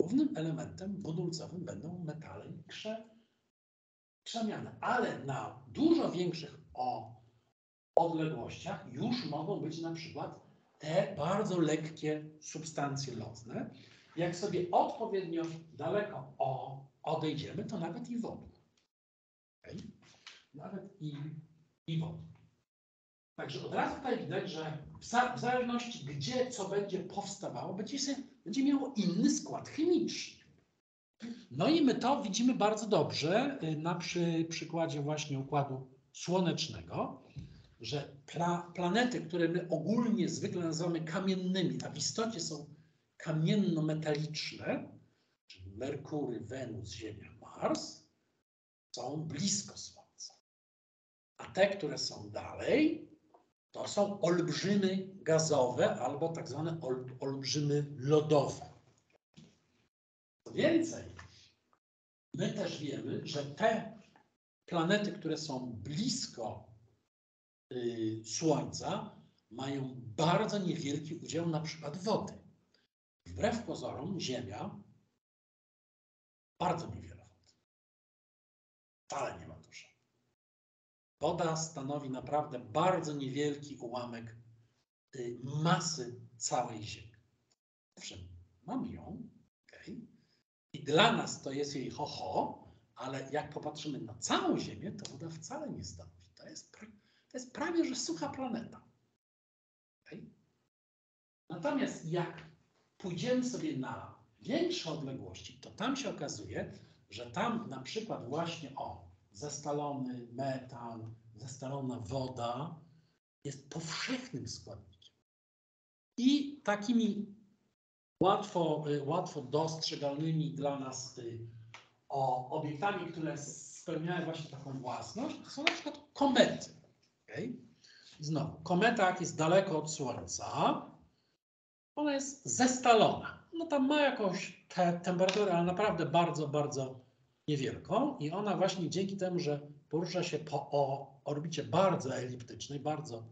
Głównym elementem budulcowym będą metale i krze, krzemiany, ale na dużo większych o odległościach już mogą być na przykład te bardzo lekkie substancje lotne. Jak sobie odpowiednio daleko o, odejdziemy, to nawet i wodór. Okay? Nawet i, i. Także od razu tutaj widać, że w, w zależności gdzie co będzie powstawało, będzie, się, będzie miało inny skład chemiczny. No i my to widzimy bardzo dobrze y, na przy, przykładzie właśnie układu słonecznego, że pla planety, które my ogólnie zwykle nazywamy kamiennymi, a w istocie są kamienno-metaliczne, czyli Merkury, Wenus, Ziemia, Mars, są blisko Słońca. A te, które są dalej, to są olbrzymy gazowe albo tak zwane ol olbrzymy lodowe. Co więcej, my też wiemy, że te planety, które są blisko y, Słońca, mają bardzo niewielki udział na przykład wody. Wbrew pozorom Ziemia bardzo niewiele wody. Wcale nie ma. Woda stanowi naprawdę bardzo niewielki ułamek y, masy całej Ziemi. Owszem, mamy ją, okay. i dla nas to jest jej ho-ho, ale jak popatrzymy na całą Ziemię, to woda wcale nie stanowi. To jest, to jest prawie, że sucha planeta. Okay? Natomiast jak pójdziemy sobie na większe odległości, to tam się okazuje, że tam na przykład właśnie o zestalony metan, zestalona woda jest powszechnym składnikiem. I takimi łatwo, y, łatwo dostrzegalnymi dla nas y, o, obiektami, które spełniają właśnie taką własność, są na przykład komety. Okay? Znowu, kometa jak jest daleko od Słońca, ona jest zestalona. No tam ma jakąś te temperaturę, ale naprawdę bardzo, bardzo niewielką i ona właśnie dzięki temu, że porusza się po o orbicie bardzo eliptycznej, bardzo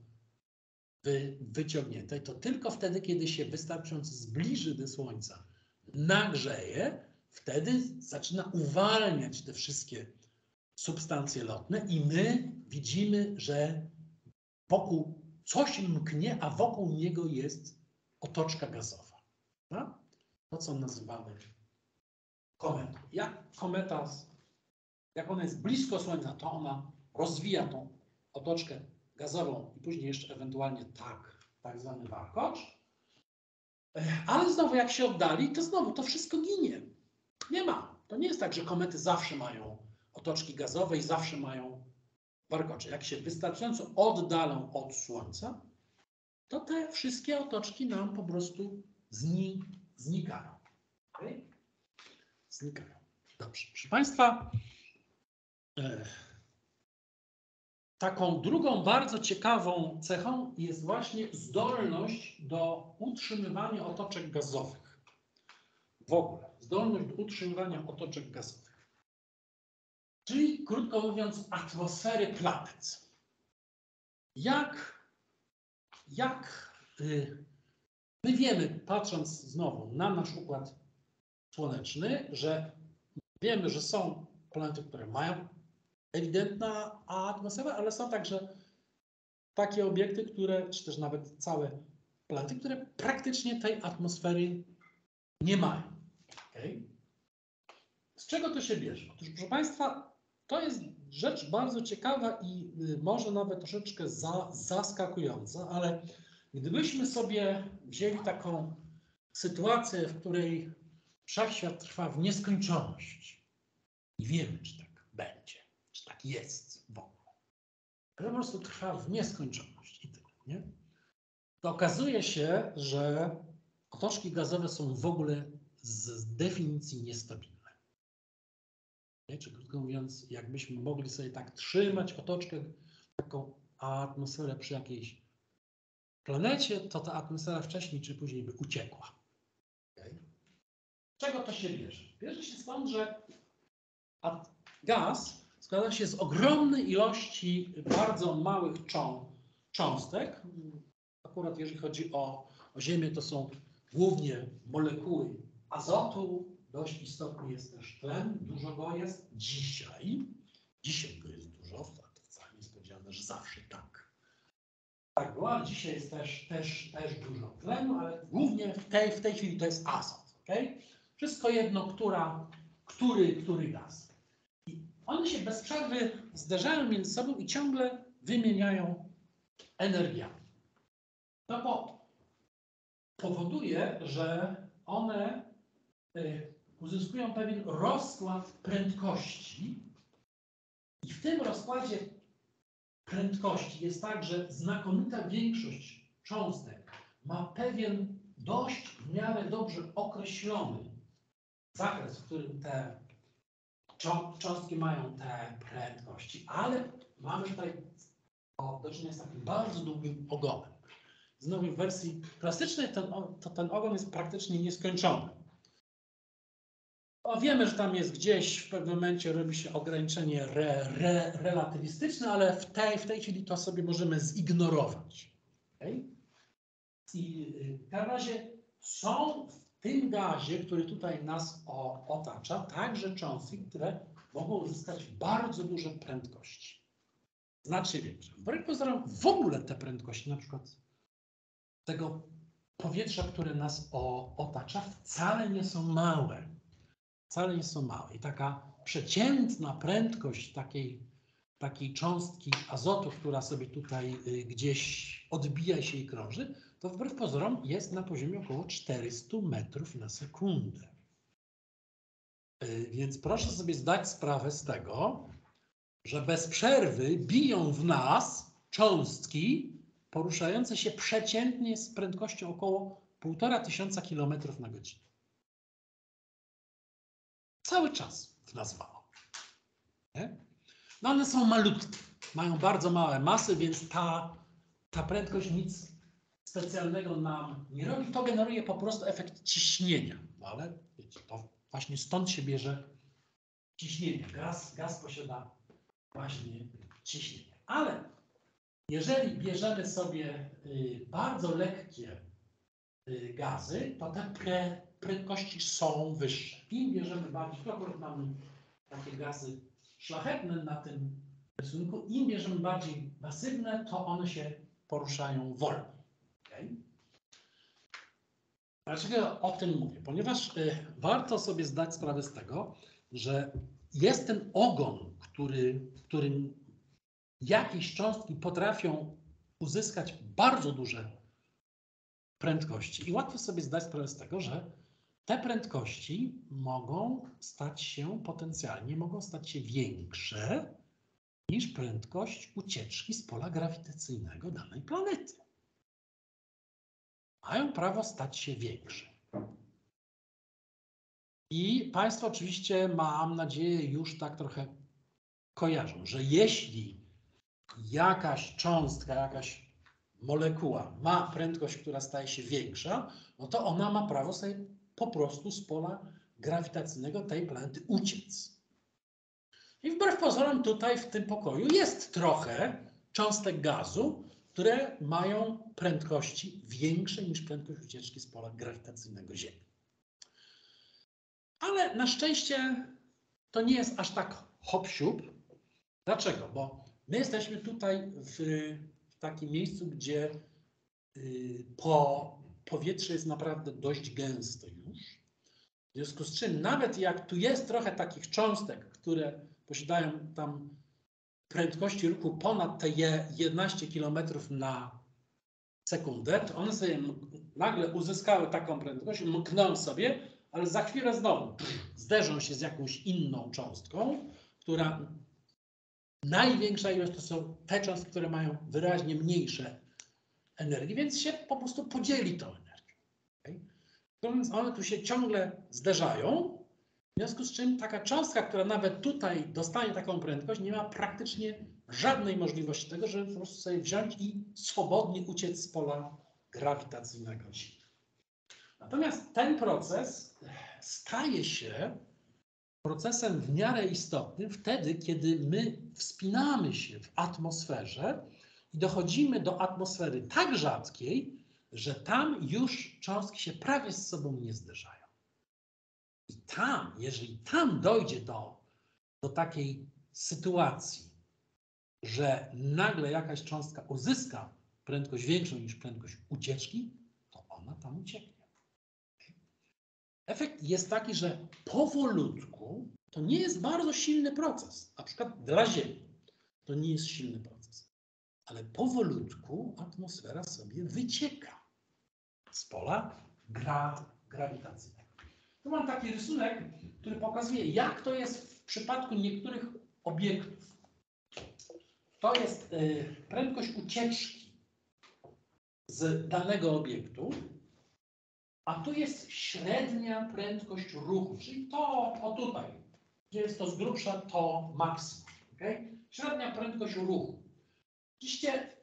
wy, wyciągniętej, to tylko wtedy, kiedy się wystarczająco zbliży do Słońca, nagrzeje, wtedy zaczyna uwalniać te wszystkie substancje lotne i my widzimy, że wokół coś mknie, a wokół niego jest otoczka gazowa. No? To, co nazywamy kometą. Jak kometa, jak ona jest blisko Słońca, to ona rozwija tą otoczkę gazową i później jeszcze ewentualnie tak, tak zwany warkocz. Ale znowu jak się oddali, to znowu to wszystko ginie. Nie ma. To nie jest tak, że komety zawsze mają otoczki gazowe i zawsze mają warkocze. Jak się wystarczająco oddalą od Słońca, to te wszystkie otoczki nam po prostu zni znikają. Okay? Znikają. Dobrze. Proszę Państwa, e, taką drugą bardzo ciekawą cechą jest właśnie zdolność do utrzymywania otoczek gazowych. W ogóle, zdolność do utrzymywania otoczek gazowych. Czyli, krótko mówiąc, atmosfery planet. Jak, jak y, my wiemy, patrząc znowu na nasz układ słoneczny, że wiemy, że są planety, które mają ewidentna atmosfera, ale są także takie obiekty, które, czy też nawet całe planety, które praktycznie tej atmosfery nie mają. Okay? Z czego to się bierze? Otóż, proszę Państwa, to jest rzecz bardzo ciekawa i y, może nawet troszeczkę za, zaskakująca, ale gdybyśmy sobie wzięli taką sytuację, w której wszechświat trwa w nieskończoność i wiemy, czy tak będzie, czy tak jest w ogóle, to po prostu trwa w nieskończoność i tyle, nie? To okazuje się, że otoczki gazowe są w ogóle z definicji niestabilne. Nie? Czy krótko mówiąc, jakbyśmy mogli sobie tak trzymać otoczkę, taką atmosferę przy jakiejś planecie, to ta atmosfera wcześniej czy później by uciekła. Czego to się bierze? Bierze się stąd, że gaz składa się z ogromnej ilości bardzo małych cząstek. Akurat jeżeli chodzi o, o Ziemię, to są głównie molekuły azotu, dość istotny jest też tlen, dużo go jest dzisiaj. Dzisiaj go jest dużo, to wcale nie jest że zawsze tak. Tak było, ale dzisiaj jest też, też, też dużo tlenu, ale głównie w tej, w tej chwili to jest azot. Okay? Wszystko jedno, która, który, który gaz. I one się bez przerwy zderzają między sobą i ciągle wymieniają energiami. No bo powoduje, że one y, uzyskują pewien rozkład prędkości i w tym rozkładzie prędkości jest tak, że znakomita większość cząstek ma pewien dość w miarę dobrze określony zakres, w którym te cząstki mają te prędkości, ale mamy tutaj do czynienia z takim bardzo długim ogonem. Znowu w wersji klasycznej ten, to ten ogon jest praktycznie nieskończony. O, wiemy, że tam jest gdzieś w pewnym momencie robi się ograniczenie re, re, relatywistyczne, ale w tej, w tej chwili to sobie możemy zignorować. Okay? I y, w razie są tym gazie, który tutaj nas o, otacza, także cząstki, które mogą uzyskać bardzo duże prędkości. Znacznie większe. Wbrew pozorom w ogóle te prędkości, na przykład tego powietrza, które nas o, otacza, wcale nie są małe. Wcale nie są małe. I taka przeciętna prędkość takiej, takiej cząstki azotu, która sobie tutaj y, gdzieś odbija się i krąży, to wbrew pozorom jest na poziomie około 400 metrów na sekundę. E, więc proszę sobie zdać sprawę z tego, że bez przerwy biją w nas cząstki poruszające się przeciętnie z prędkością około 1,5 tysiąca kilometrów na godzinę. Cały czas w nas walą. No one są malutkie, mają bardzo małe masy, więc ta, ta prędkość nic specjalnego nam nie robi. To generuje po prostu efekt ciśnienia. Ale wiecie, to właśnie stąd się bierze ciśnienie. Gaz, gaz posiada właśnie ciśnienie. Ale jeżeli bierzemy sobie y, bardzo lekkie y, gazy, to te pre, prędkości są wyższe. Im bierzemy bardziej, to akurat mamy takie gazy szlachetne na tym rysunku, im bierzemy bardziej masywne, to one się poruszają wolniej. Dlaczego o tym mówię? Ponieważ y, warto sobie zdać sprawę z tego, że jest ten ogon, który, którym jakieś cząstki potrafią uzyskać bardzo duże prędkości. I łatwo sobie zdać sprawę z tego, że te prędkości mogą stać się potencjalnie, mogą stać się większe niż prędkość ucieczki z pola grawitacyjnego danej planety. Mają prawo stać się większe. I Państwo oczywiście, mam nadzieję, już tak trochę kojarzą, że jeśli jakaś cząstka, jakaś molekuła ma prędkość, która staje się większa, no to ona ma prawo sobie po prostu z pola grawitacyjnego tej planety uciec. I wbrew pozorom tutaj w tym pokoju jest trochę cząstek gazu, które mają prędkości większe niż prędkość ucieczki z pola grawitacyjnego Ziemi. Ale na szczęście to nie jest aż tak hop -siup. Dlaczego? Bo my jesteśmy tutaj w, w takim miejscu, gdzie y, po, powietrze jest naprawdę dość gęste już. W związku z czym nawet jak tu jest trochę takich cząstek, które posiadają tam prędkości ruchu ponad te 11 km na sekundę, to one sobie nagle uzyskały taką prędkość, mkną sobie, ale za chwilę znowu zderzą się z jakąś inną cząstką, która największa ilość to są te cząstki, które mają wyraźnie mniejsze energii, więc się po prostu podzieli tą energię. Okay? Więc one tu się ciągle zderzają, w związku z czym taka cząstka, która nawet tutaj dostanie taką prędkość, nie ma praktycznie żadnej możliwości tego, żeby po prostu sobie wziąć i swobodnie uciec z pola grawitacyjnego Ziemi. Natomiast ten proces staje się procesem w miarę istotnym wtedy, kiedy my wspinamy się w atmosferze i dochodzimy do atmosfery tak rzadkiej, że tam już cząstki się prawie z sobą nie zderzają. I tam, jeżeli tam dojdzie do, do takiej sytuacji, że nagle jakaś cząstka uzyska prędkość większą niż prędkość ucieczki, to ona tam ucieknie. Efekt jest taki, że powolutku to nie jest bardzo silny proces. Na przykład dla Ziemi to nie jest silny proces. Ale powolutku atmosfera sobie wycieka z pola gra, grawitacyjnego. Tu mam taki rysunek, który pokazuje, jak to jest w przypadku niektórych obiektów. To jest y, prędkość ucieczki z danego obiektu a tu jest średnia prędkość ruchu, czyli to o tutaj, gdzie jest to z grubsza, to maksimum. Okay? Średnia prędkość ruchu. Oczywiście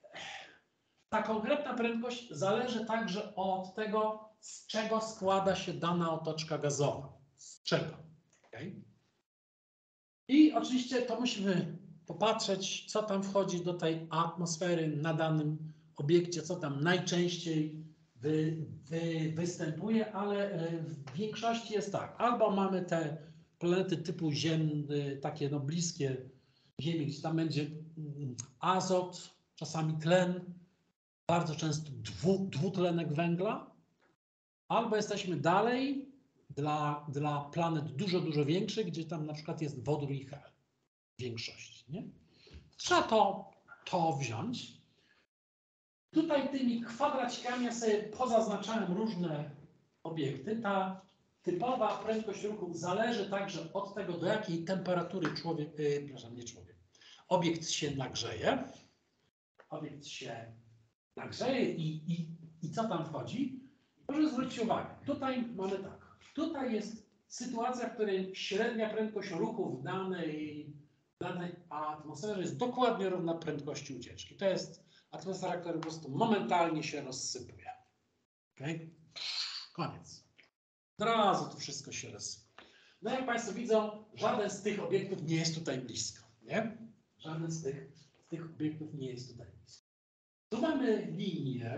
ta konkretna prędkość zależy także od tego, z czego składa się dana otoczka gazowa. Z czego. Okay? I oczywiście to musimy popatrzeć, co tam wchodzi do tej atmosfery na danym obiekcie, co tam najczęściej wy, wy, występuje, ale e, w większości jest tak. Albo mamy te planety typu Ziemny, takie no bliskie Ziemi, gdzie tam będzie mm, azot, czasami tlen, bardzo często dwu, dwutlenek węgla, albo jesteśmy dalej dla, dla planet dużo, dużo większych, gdzie tam na przykład jest wodór i hel w większości. Nie? Trzeba to, to wziąć Tutaj tymi kwadracikami ja sobie pozaznaczałem różne obiekty. Ta typowa prędkość ruchu zależy także od tego, do jakiej temperatury człowiek, yy, przepraszam, nie człowiek, obiekt się nagrzeje, obiekt się nagrzeje i, i, i co tam wchodzi? Proszę zwrócić uwagę, tutaj mamy tak, tutaj jest sytuacja, w której średnia prędkość ruchu w danej, danej atmosferze jest dokładnie równa prędkości ucieczki. To jest atmosfera, która po prostu momentalnie się rozsypuje. Okay? Koniec. Od razu to wszystko się rozsypuje. No jak Państwo widzą, żaden z tych obiektów nie jest tutaj blisko. Nie? Żaden z tych, z tych obiektów nie jest tutaj blisko. Tu mamy linię,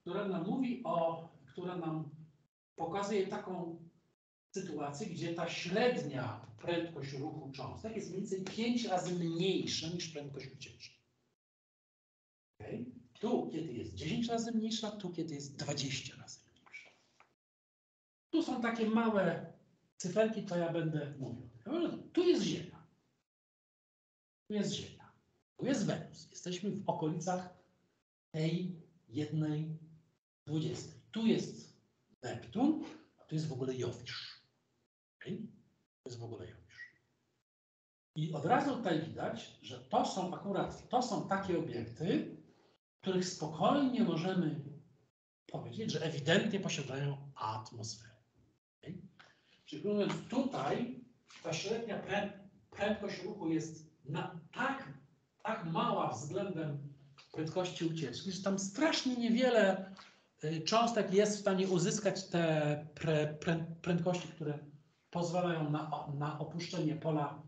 która nam mówi o, która nam pokazuje taką sytuację, gdzie ta średnia prędkość ruchu cząstek jest mniej więcej 5 razy mniejsza niż prędkość ucieczki. Okay? Tu, kiedy jest 10 razy mniejsza, tu, kiedy jest 20 razy mniejsza. Tu są takie małe cyferki, to ja będę mówił. Tu jest Ziemia. Tu jest Ziemia. Tu jest Wenus. Jesteśmy w okolicach tej jednej dwudziestej. Tu jest Neptun, a tu jest w ogóle Jowisz. Okay? To jest w ogóle Jowisz. I od razu tutaj widać, że to są akurat, to są takie obiekty, których spokojnie możemy powiedzieć, że ewidentnie posiadają atmosferę. Okay? Czyli tutaj ta średnia prędkość ruchu jest na, tak, tak mała względem prędkości ucieczki, że tam strasznie niewiele cząstek jest w stanie uzyskać te pre, pre, prędkości, które pozwalają na, na opuszczenie pola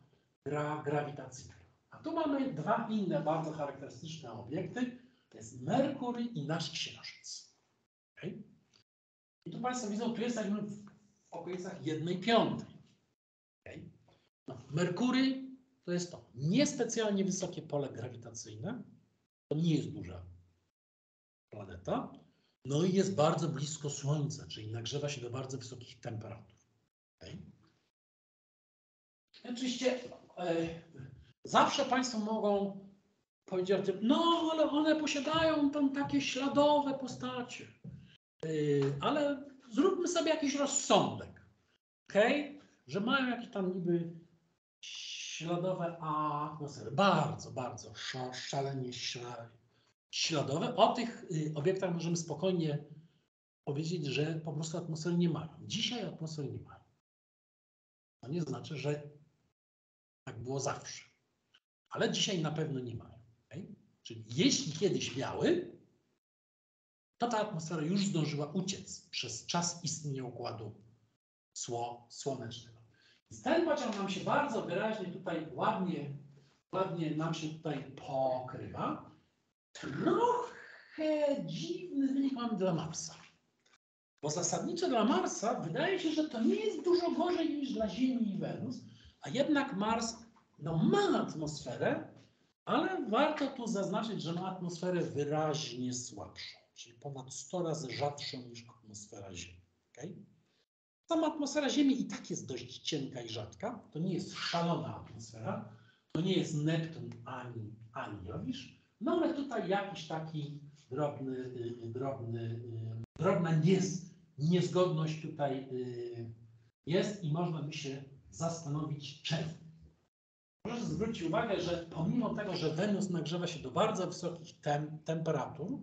gra, grawitacyjnego. A tu mamy dwa inne bardzo charakterystyczne obiekty. To jest Merkury i nasz Księżyc. Okay? I tu Państwo widzą, tu jesteśmy w okolicach jednej piątej. Okay? No, Merkury to jest to niespecjalnie wysokie pole grawitacyjne, to nie jest duża planeta. No i jest bardzo blisko Słońca, czyli nagrzewa się do bardzo wysokich temperatur. Okay. Oczywiście e, zawsze Państwo mogą powiedzieć o tym, no ale one posiadają tam takie śladowe postacie. E, ale zróbmy sobie jakiś rozsądek, okay? że mają jakieś tam niby śladowe atmosfery, bardzo, bardzo szalenie śladowe. O tych y, obiektach możemy spokojnie powiedzieć, że po prostu atmosfery nie mają. Dzisiaj atmosfery nie mają. To nie znaczy, że tak było zawsze. Ale dzisiaj na pewno nie mają. Okay? Czyli jeśli kiedyś miały, to ta atmosfera już zdążyła uciec przez czas istnienia układu sło, słonecznego. Ten pociąg nam się bardzo wyraźnie tutaj ładnie, ładnie nam się tutaj pokrywa. Trochę dziwny wynik mamy dla Marsa. Bo zasadniczo dla Marsa wydaje się, że to nie jest dużo gorzej niż dla Ziemi i Wenus, a jednak Mars no, ma atmosferę, ale warto tu zaznaczyć, że ma atmosferę wyraźnie słabszą, czyli ponad 100 razy rzadszą niż atmosfera Ziemi. Okay? Sama atmosfera Ziemi i tak jest dość cienka i rzadka. To nie jest szalona atmosfera. To nie jest Neptun ani, ani Jowisz. No ale tutaj jakiś taki drobny, y, drobny, y, drobna niez, niezgodność tutaj y, jest i można by się zastanowić czemu. Proszę zwrócić uwagę, że pomimo tego, że Wenus nagrzewa się do bardzo wysokich tem temperatur,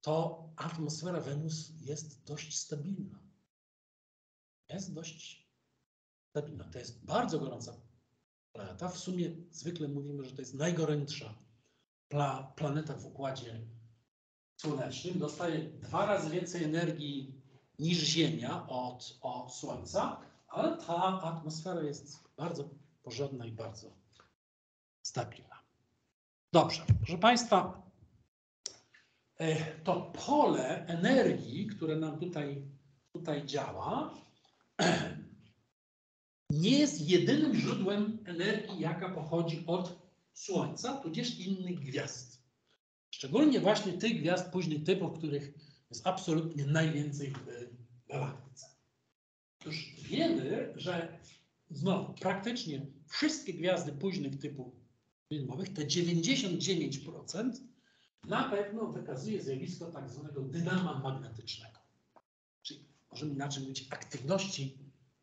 to atmosfera Wenus jest dość stabilna jest dość stabilna. To jest bardzo gorąca planeta. W sumie zwykle mówimy, że to jest najgorętsza pla planeta w Układzie Słonecznym. Dostaje dwa razy więcej energii niż Ziemia od, od Słońca, ale ta atmosfera jest bardzo porządna i bardzo stabilna. Dobrze, proszę Państwa, e, to pole energii, które nam tutaj, tutaj działa, nie jest jedynym źródłem energii, jaka pochodzi od Słońca, tudzież innych gwiazd. Szczególnie właśnie tych gwiazd późnych typów, których jest absolutnie najwięcej w galaktyce. Otóż wiemy, że znowu praktycznie wszystkie gwiazdy późnych typów filmowych, te 99% na pewno wykazuje zjawisko tak zwanego dynama magnetycznego możemy inaczej mówić, aktywności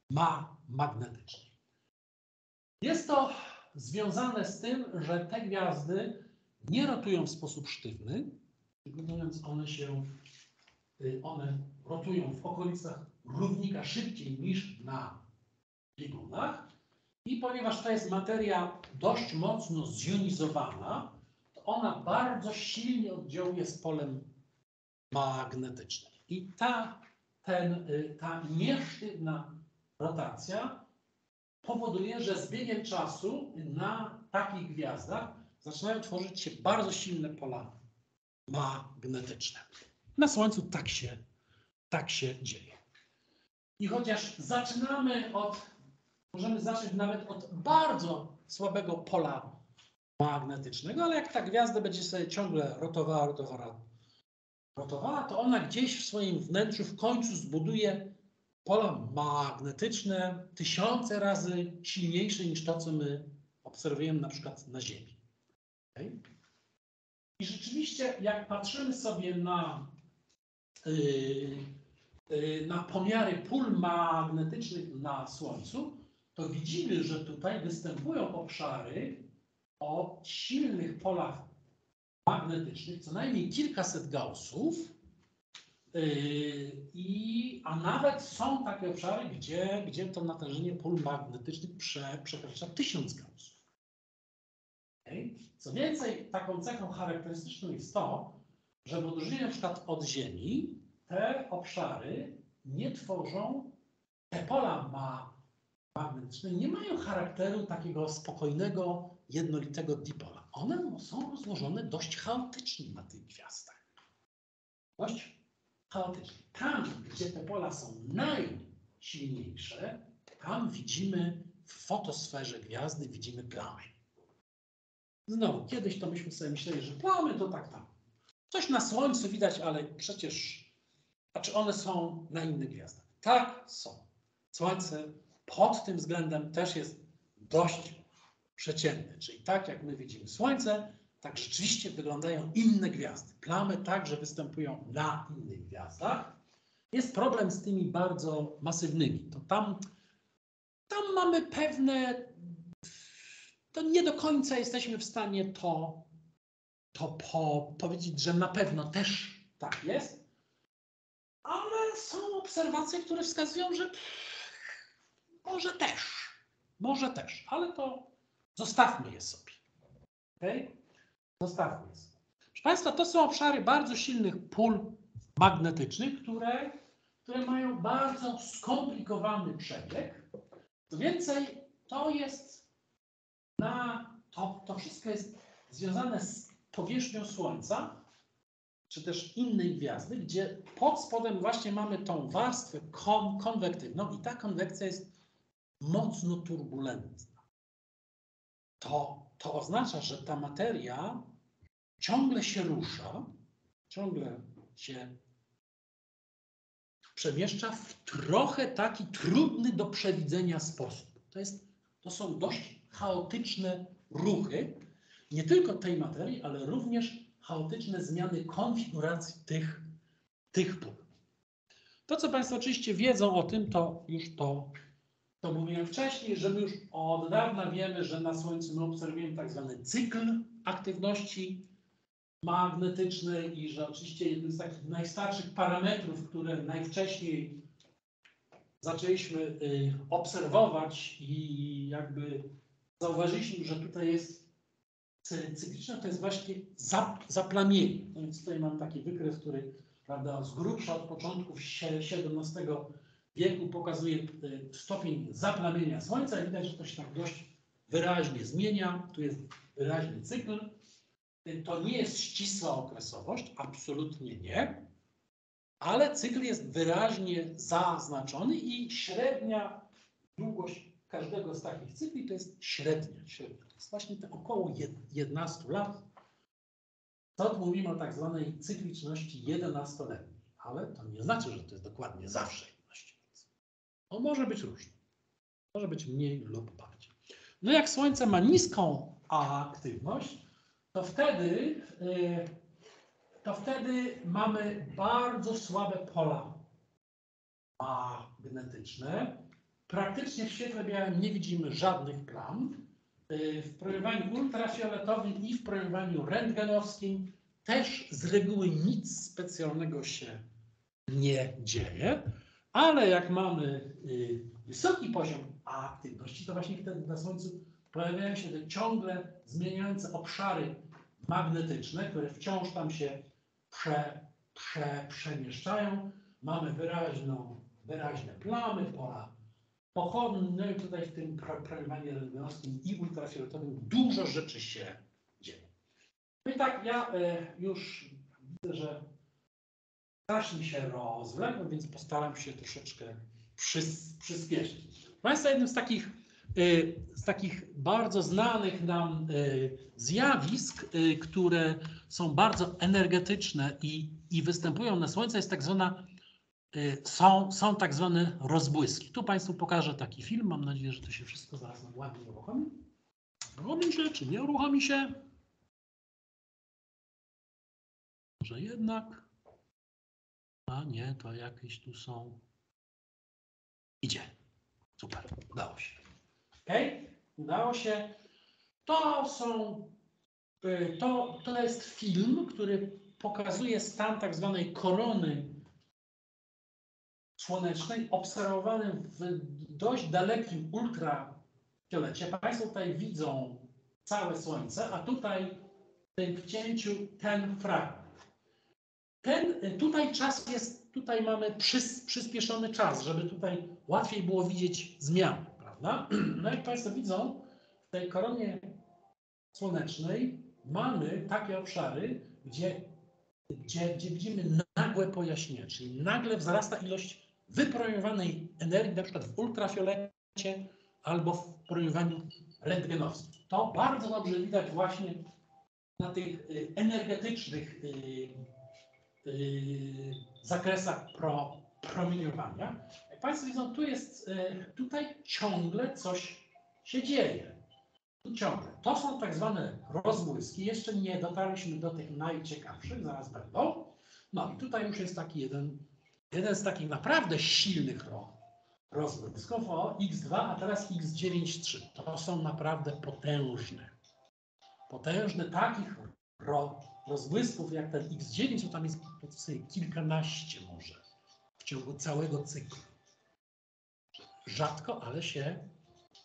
ma magnetycznej. Jest to związane z tym, że te gwiazdy nie rotują w sposób sztywny, wyglądając one się, y, one rotują w okolicach równika szybciej niż na biegunach. I ponieważ to jest materia dość mocno zjonizowana, to ona bardzo silnie oddziałuje z polem magnetycznym. I ta, ten, y, ta niesztywna rotacja powoduje, że z biegiem czasu na takich gwiazdach zaczynają tworzyć się bardzo silne pola magnetyczne. Na Słońcu tak się, tak się dzieje. I chociaż zaczynamy od, możemy zacząć nawet od bardzo słabego pola magnetycznego, ale jak ta gwiazda będzie sobie ciągle rotowała, rotowała, rotowała, to ona gdzieś w swoim wnętrzu w końcu zbuduje pola magnetyczne tysiące razy silniejsze niż to, co my obserwujemy na przykład na Ziemi. Okay? I rzeczywiście, jak patrzymy sobie na, yy, yy, na pomiary pól magnetycznych na Słońcu, to widzimy, że tutaj występują obszary o silnych polach magnetycznych, co najmniej kilkaset gaussów, i, a nawet są takie obszary, gdzie, gdzie to natężenie pól magnetycznych prze, przekracza tysiąc gaussów. Okay? Co więcej, taką cechą charakterystyczną jest to, że w odróżnieniu na przykład od Ziemi, te obszary nie tworzą, te pola ma, magnetyczne nie mają charakteru takiego spokojnego, jednolitego dipola. One są rozłożone dość chaotycznie na tych gwiazdach. Dość chaotycznie. Tam, gdzie te pola są najsilniejsze, tam widzimy w fotosferze gwiazdy, widzimy plamy. Znowu, kiedyś to myśmy sobie myśleli, że plamy to tak tam. Coś na Słońcu widać, ale przecież, a czy one są na innych gwiazdach? Tak, są. Słońce pod tym względem też jest dość przeciętne. Czyli tak jak my widzimy Słońce, tak rzeczywiście wyglądają inne gwiazdy. Plamy także występują na innych gwiazdach. Jest problem z tymi bardzo masywnymi. To tam, tam mamy pewne to nie do końca jesteśmy w stanie to, to po, powiedzieć, że na pewno też tak jest. Ale są obserwacje, które wskazują, że może też, może też, ale to zostawmy je sobie. Okay? Zostawmy je sobie. Proszę Państwa, to są obszary bardzo silnych pól magnetycznych, które, które mają bardzo skomplikowany przebieg. Co więcej, to jest na to, to wszystko jest związane z powierzchnią Słońca, czy też innej gwiazdy, gdzie pod spodem właśnie mamy tą warstwę kon konwektywną i ta konwekcja jest mocno turbulentna. To, to oznacza, że ta materia ciągle się rusza, ciągle się przemieszcza w trochę taki trudny do przewidzenia sposób. To, jest, to są dość chaotyczne ruchy, nie tylko tej materii, ale również chaotyczne zmiany konfiguracji tych, tych pól. To, co Państwo oczywiście wiedzą o tym, to już to, to mówiłem wcześniej, że my już od dawna wiemy, że na Słońcu my obserwujemy tak zwany cykl aktywności magnetycznej i że oczywiście jeden z takich najstarszych parametrów, które najwcześniej zaczęliśmy y, obserwować i jakby zauważyliśmy, że tutaj jest cykliczne, to jest właśnie zaplamienie. No więc tutaj mam taki wykres, który prawda, z grubsza od początków XVII wieku pokazuje e, stopień zaplamienia Słońca i widać, że to się tak dość wyraźnie zmienia. Tu jest wyraźny cykl. To nie jest ścisła okresowość, absolutnie nie, ale cykl jest wyraźnie zaznaczony i średnia długość każdego z takich cykli to jest średnia. średnia. To jest właśnie te około 11 lat. To mówimy o tak zwanej cykliczności 11-letniej, ale to nie znaczy, że to jest dokładnie zawsze 11 lat. Może być różny. Może być mniej lub bardziej. No jak Słońce ma niską aktywność, to wtedy, yy, to wtedy mamy bardzo słabe pola magnetyczne, Praktycznie w świetle białym nie widzimy żadnych plam. y, w promieniowaniu ultrafioletowym i w promieniowaniu rentgenowskim też z reguły nic specjalnego się nie dzieje, ale jak mamy y, wysoki poziom aktywności, to właśnie wtedy na Słońcu pojawiają się te ciągle zmieniające obszary magnetyczne, które wciąż tam się prze, prze, przemieszczają. Mamy wyraźną, wyraźne plamy, pola pochodne, tutaj w tym pro- promieniowaniu rentgenowskim i ultrafioletowym dużo rzeczy się dzieje. No i tak, ja e, już widzę, że strasznie się rozwlekłem, więc postaram się troszeczkę przys, przyspieszyć. Państwa, jednym z takich, y, z takich bardzo znanych nam y, zjawisk, y, które są bardzo energetyczne i, i występują na Słońcu, jest tak zwana, y, są, są tak zwane rozbłyski. Tu Państwu pokażę taki film. Mam nadzieję, że to się wszystko zaraz nam ładnie uruchomi. Uruchomi się, czy nie uruchomi się? Może jednak. A nie, to jakieś tu są. Idzie. Super, udało się. Ok? Udało się. To są. y, To, to jest film, który pokazuje stan tak zwanej korony słonecznej, obserwowany w dość dalekim ultrafiolecie. Państwo tutaj widzą całe Słońce, a tutaj w tym wcięciu ten fragment. Ten, tutaj czas jest, tutaj mamy przys, przyspieszony czas, żeby tutaj łatwiej było widzieć zmiany, prawda? No jak Państwo widzą, w tej koronie słonecznej mamy takie obszary, gdzie, gdzie, gdzie widzimy nagłe pojaśnienie, czyli nagle wzrasta ilość wypromieniowanej energii, na przykład w ultrafiolecie albo w promieniowaniu rentgenowskim. To bardzo dobrze widać właśnie na tych y, energetycznych y, y, zakresach pro, promieniowania. Państwo widzą, tu jest, y, tutaj ciągle coś się dzieje. Tu ciągle. To są tak zwane rozbłyski. Jeszcze nie dotarliśmy do tych najciekawszych, zaraz będą. No i tutaj już jest taki jeden, jeden z takich naprawdę silnych ro, rozbłysków. O, X2, a teraz X93. To są naprawdę potężne. Potężne takich ro, rozbłysków jak ten X9, to tam jest powiedzmy kilkanaście może w ciągu całego cyklu. Rzadko, ale się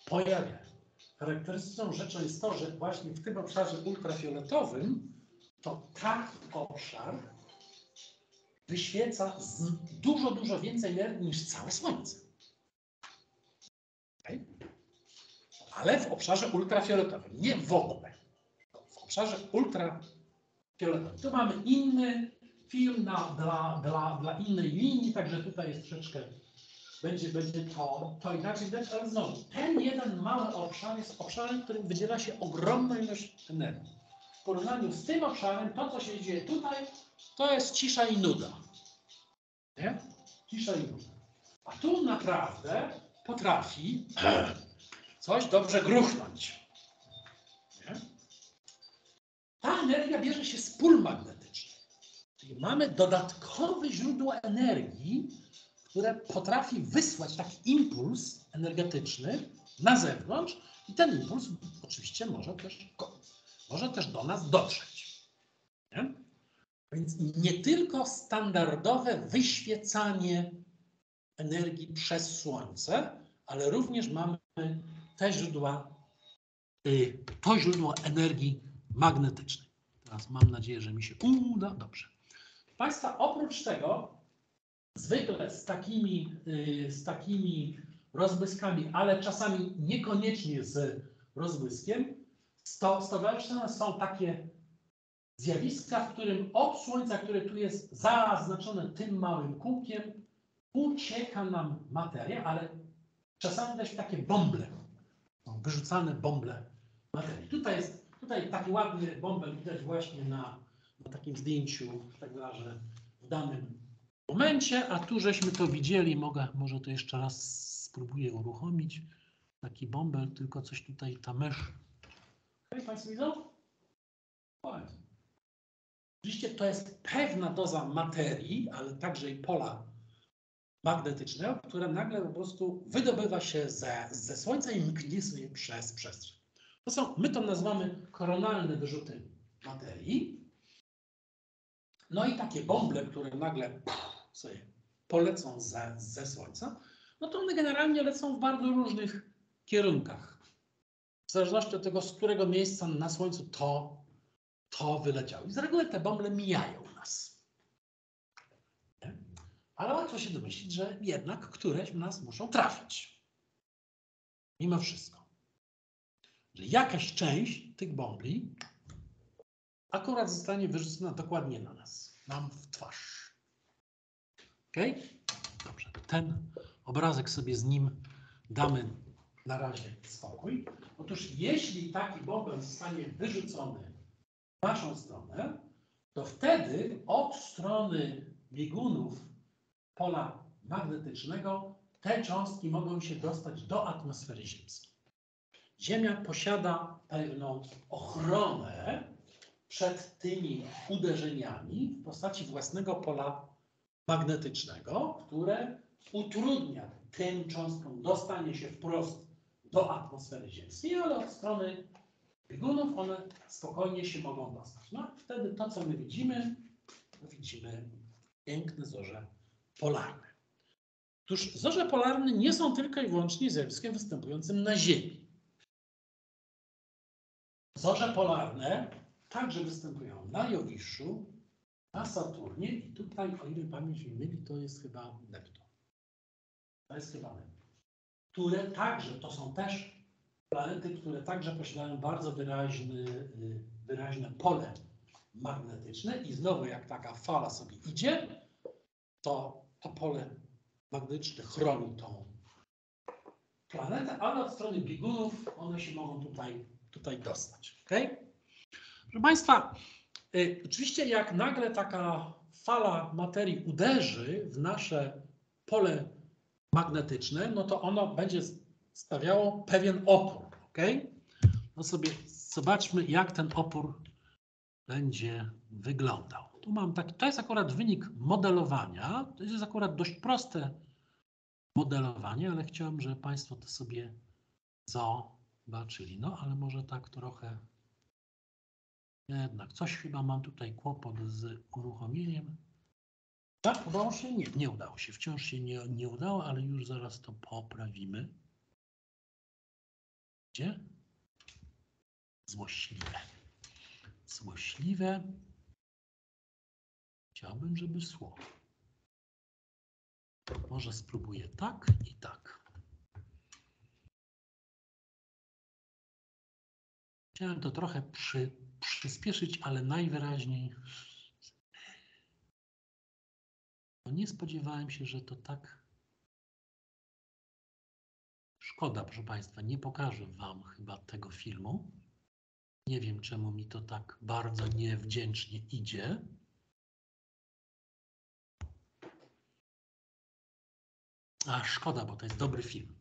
pojawiają. Charakterystyczną rzeczą jest to, że właśnie w tym obszarze ultrafioletowym to taki obszar wyświeca dużo, dużo więcej energii niż całe Słońce. Okej? Ale w obszarze ultrafioletowym, nie w ogóle. W obszarze ultrafioletowym. Tu mamy inny film na, dla, dla, dla innej linii, także tutaj jest troszeczkę będzie, będzie to, to inaczej widać, ale znowu, ten jeden mały obszar jest obszarem, w którym wydziela się ogromna ilość energii. W porównaniu z tym obszarem, to co się dzieje tutaj, to jest cisza i nuda. Nie? Cisza i nuda. A tu naprawdę potrafi coś dobrze gruchnąć. Nie? Ta energia bierze się z pól magnetycznych. Czyli mamy dodatkowe źródło energii, które potrafi wysłać taki impuls energetyczny na zewnątrz i ten impuls oczywiście może też, może też do nas dotrzeć. Nie? Więc nie tylko standardowe wyświecanie energii przez Słońce, ale również mamy te źródła, y, to źródło energii magnetycznej. Teraz mam nadzieję, że mi się uda. Dobrze. Państwa, oprócz tego zwykle z takimi, y, z takimi rozbłyskami, ale czasami niekoniecznie z rozbłyskiem, sto, stowarzyszone są takie zjawiska, w którym od Słońca, które tu jest zaznaczone tym małym kółkiem, ucieka nam materia, ale czasami też takie bąble, są wyrzucane bąble materii. Tutaj jest tutaj taki ładny bąbel widać właśnie na, na takim zdjęciu, tak że w danym momencie, a tu żeśmy to widzieli, mogę, może to jeszcze raz spróbuję uruchomić. Taki bąbel, tylko coś tutaj ta mysz. Państwo widzą? Oczywiście to jest pewna doza materii, ale także i pola magnetycznego, które nagle po prostu wydobywa się ze, ze Słońca i mknie sobie przez przestrzeń. To są, my to nazywamy koronalne wyrzuty materii. No i takie bąble, które nagle pff, sobie polecą ze, ze Słońca, no to one generalnie lecą w bardzo różnych kierunkach. W zależności od tego, z którego miejsca na Słońcu to, to wyleciało. I z reguły te bąble mijają nas. Ale łatwo się domyślić, że jednak któreś nas muszą trafić. Mimo wszystko. Że jakaś część tych bąbli akurat zostanie wyrzucona dokładnie na nas, nam w twarz. Ok? Dobrze. Ten obrazek sobie z nim damy na razie spokój. Otóż jeśli taki bąbel zostanie wyrzucony w naszą stronę, to wtedy od strony biegunów pola magnetycznego te cząstki mogą się dostać do atmosfery ziemskiej. Ziemia posiada pewną ochronę przed tymi uderzeniami w postaci własnego pola magnetycznego, które utrudnia tym cząstkom dostanie się wprost do atmosfery ziemskiej, ale od strony biegunów one spokojnie się mogą dostać. No wtedy to, co my widzimy, to widzimy piękne zorze polarne. Otóż zorze polarne nie są tylko i wyłącznie zjawiskiem występującym na Ziemi. Zorze polarne także występują na Jowiszu, na Saturnie i tutaj, o ile pamięć mi myli, to jest chyba Neptun. To jest chyba Neptun. Które także, to są też planety, które także posiadają bardzo wyraźny, y, wyraźne pole magnetyczne i znowu jak taka fala sobie idzie, to to pole magnetyczne chroni tą planetę, ale od strony biegunów one się mogą tutaj, tutaj dostać. Okay? Proszę Państwa, oczywiście jak nagle taka fala materii uderzy w nasze pole magnetyczne, no to ono będzie stawiało pewien opór. ok? No sobie zobaczmy, jak ten opór będzie wyglądał. Tu mam taki, to jest akurat wynik modelowania. To jest akurat dość proste modelowanie, ale chciałem, żeby Państwo to sobie zobaczyli. No, ale może tak trochę jednak coś chyba mam tutaj kłopot z uruchomieniem. Tak, udało się? Nie, nie udało się. Wciąż się nie, nie udało, ale już zaraz to poprawimy. Gdzie? Złośliwe. Złośliwe. Chciałbym, żeby szło. Może spróbuję tak i tak. Chciałem to trochę przy, przyspieszyć, ale najwyraźniej no nie spodziewałem się, że to tak. Szkoda, proszę Państwa, nie pokażę Wam chyba tego filmu. Nie wiem, czemu mi to tak bardzo niewdzięcznie idzie. A szkoda, bo to jest dobry film.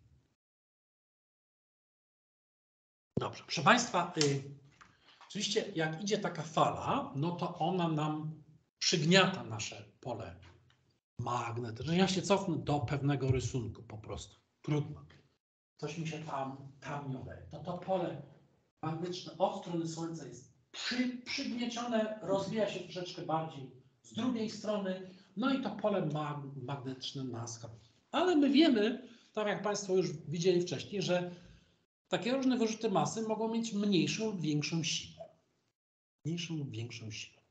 Dobrze, proszę Państwa, y, oczywiście jak idzie taka fala, no to ona nam przygniata nasze pole magnetyczne. Ja się cofnę do pewnego rysunku po prostu. Trudno. Coś mi się tam, tam nie udaje. To to pole magnetyczne od strony Słońca jest przy, przygniecione, rozwija się troszeczkę bardziej z drugiej strony, no i to pole mag, magnetyczne nas ale my wiemy, tak jak Państwo już widzieli wcześniej, że takie różne wyrzuty masy mogą mieć mniejszą lub większą siłę. Mniejszą lub większą siłę.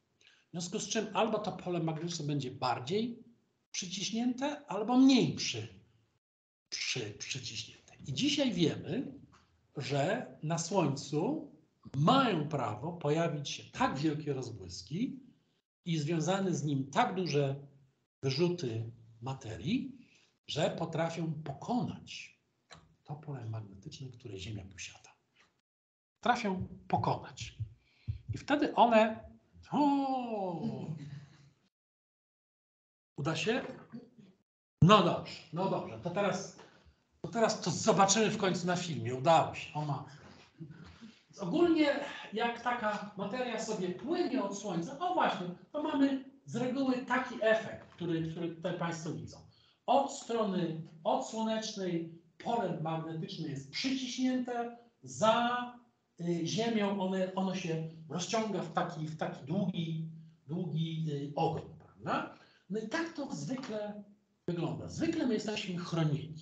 W związku z czym albo to pole magnetyczne będzie bardziej przyciśnięte, albo mniej przy, przy, przyciśnięte. I dzisiaj wiemy, że na Słońcu mają prawo pojawić się tak wielkie rozbłyski i związane z nim tak duże wyrzuty materii, że potrafią pokonać to pole magnetyczne, które Ziemia posiada. Potrafią pokonać. I wtedy one. O! Uda się? No dobrze, no dobrze. To teraz, to teraz to zobaczymy w końcu na filmie. Udało się. O ma. Ogólnie, jak taka materia sobie płynie od Słońca, o właśnie, to mamy z reguły taki efekt, który, który tutaj Państwo widzą od strony odsłonecznej pole magnetyczne jest przyciśnięte, za ziemią, one, ono się rozciąga w taki, w taki długi, długi y, ogon, prawda? No i tak to zwykle wygląda. Zwykle my jesteśmy chronieni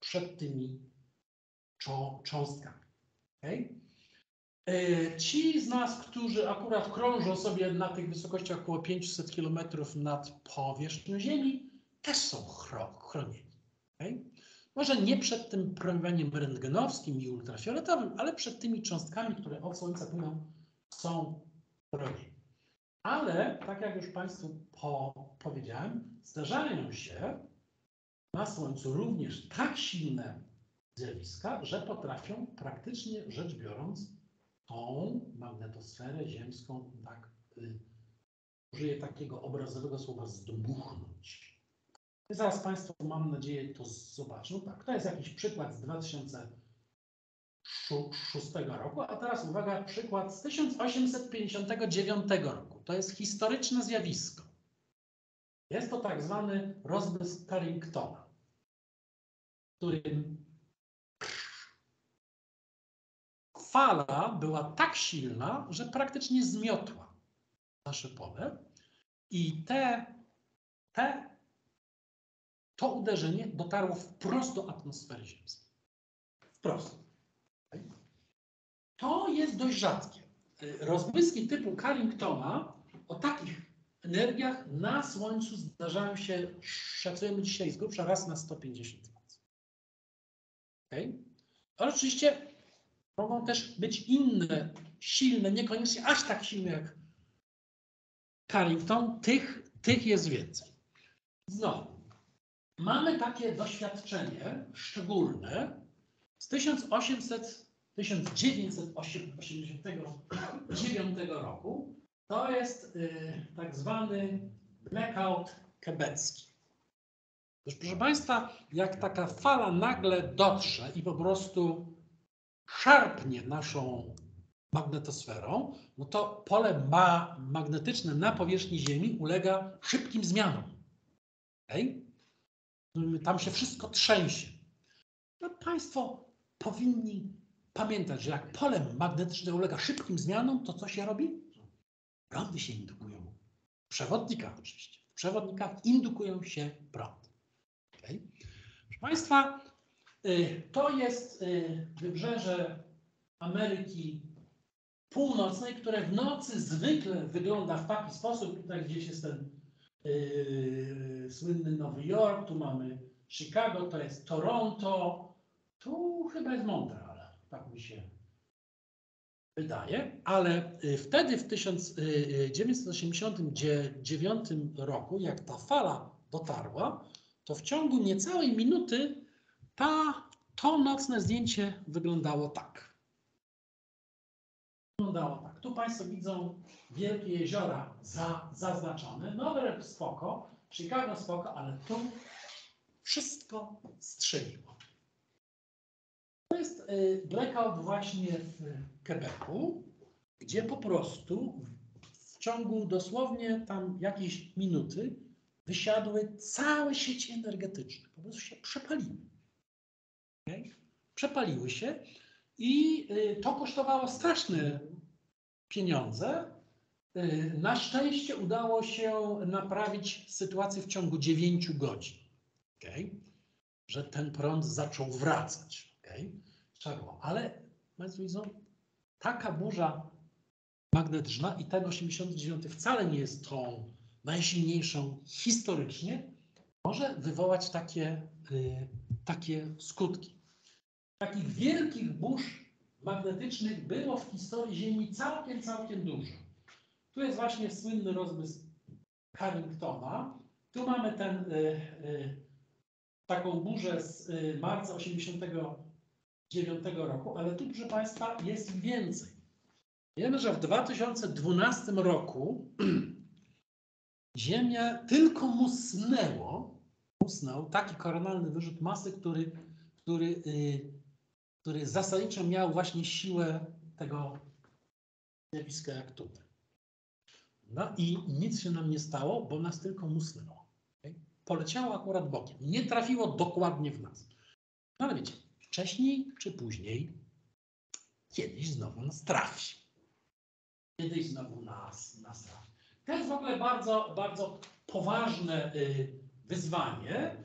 przed tymi czo- cząstkami. Okay? Ci z nas, którzy akurat krążą sobie na tych wysokościach około 500 km nad powierzchnią Ziemi, też są chro- chronieni. Okay? Może nie przed tym promieniowaniem rentgenowskim i ultrafioletowym, ale przed tymi cząstkami, które od Słońca płyną, są chronieni. Ale, tak jak już Państwu po, powiedziałem, zdarzają się na Słońcu również tak silne zjawiska, że potrafią praktycznie rzecz biorąc tą magnetosferę ziemską, tak, y, użyję takiego obrazowego słowa, zdmuchnąć. Zaraz Państwo, mam nadzieję, to zobaczą. Tak, to jest jakiś przykład z 2006 roku, a teraz uwaga, przykład z 1859 roku. To jest historyczne zjawisko. Jest to tak zwany rozbłysk Carringtona, w którym fala była tak silna, że praktycznie zmiotła nasze pole i te, te, to uderzenie dotarło wprost do atmosfery ziemskiej. Wprost. To jest dość rzadkie. Rozbłyski typu Carringtona o takich energiach na Słońcu zdarzają się, szacujemy dzisiaj z grubsza raz na 150 lat. Okay? Ale oczywiście mogą też być inne, silne, niekoniecznie aż tak silne jak Carrington, tych, tych jest więcej. Znowu, mamy takie doświadczenie szczególne z 1800, 1989 roku. To jest y, tak zwany blackout quebecki. Otóż, proszę Państwa, jak taka fala nagle dotrze i po prostu szarpnie naszą magnetosferą, no to pole ma magnetyczne na powierzchni Ziemi ulega szybkim zmianom. Okay? Tam się wszystko trzęsie. No państwo powinni pamiętać, że jak pole magnetyczne ulega szybkim zmianom, to co się robi? Prądy się indukują. W przewodnikach oczywiście. W przewodnikach indukują się prądy. Okay? Proszę Państwa, y, to jest y, wybrzeże Ameryki Północnej, które w nocy zwykle wygląda w taki sposób. Tutaj gdzieś jest ten yy, słynny Nowy Jork, tu mamy Chicago, to jest Toronto, tu chyba jest Montreal, tak mi się wydaje, ale y, wtedy w 1989 roku, jak ta fala dotarła, to w ciągu niecałej minuty ta, to nocne zdjęcie wyglądało tak. Wyglądało tak. Tu Państwo widzą wielkie jeziora za, zaznaczone. Jork spoko, Chicago spoko, ale tu wszystko strzeliło. To jest y, blackout właśnie w Quebecu, gdzie po prostu w ciągu dosłownie tam jakiejś minuty wysiadły całe sieci energetyczne. Po prostu się przepaliły. Okay? Przepaliły się i y, to kosztowało straszne pieniądze. Y, na szczęście udało się naprawić sytuację w ciągu 9 godzin. Okay? Że ten prąd zaczął wracać. Okay? Trzeba było. Ale Państwo widzą, taka burza magnetyczna i ten 89 wcale nie jest tą najsilniejszą historycznie, może wywołać takie, y, takie skutki. Takich wielkich burz magnetycznych było w historii Ziemi całkiem, całkiem dużo. Tu jest właśnie słynny rozbłysk Carringtona. Tu mamy ten, y, y, taką burzę z y, marca 89 roku, ale tu, proszę Państwa, jest więcej. Wiemy, że w 2012 roku Ziemia tylko musnęło, musnął taki koronalny wyrzut masy, który, który, y, który zasadniczo miał właśnie siłę tego zjawiska jak tutaj. No i nic się nam nie stało, bo nas tylko musnęło. Okay? Poleciało akurat bokiem. Nie trafiło dokładnie w nas. No ale wiecie, wcześniej czy później kiedyś znowu nas trafi. Kiedyś znowu nas, nas trafi. To jest w ogóle bardzo, bardzo poważne y, wyzwanie,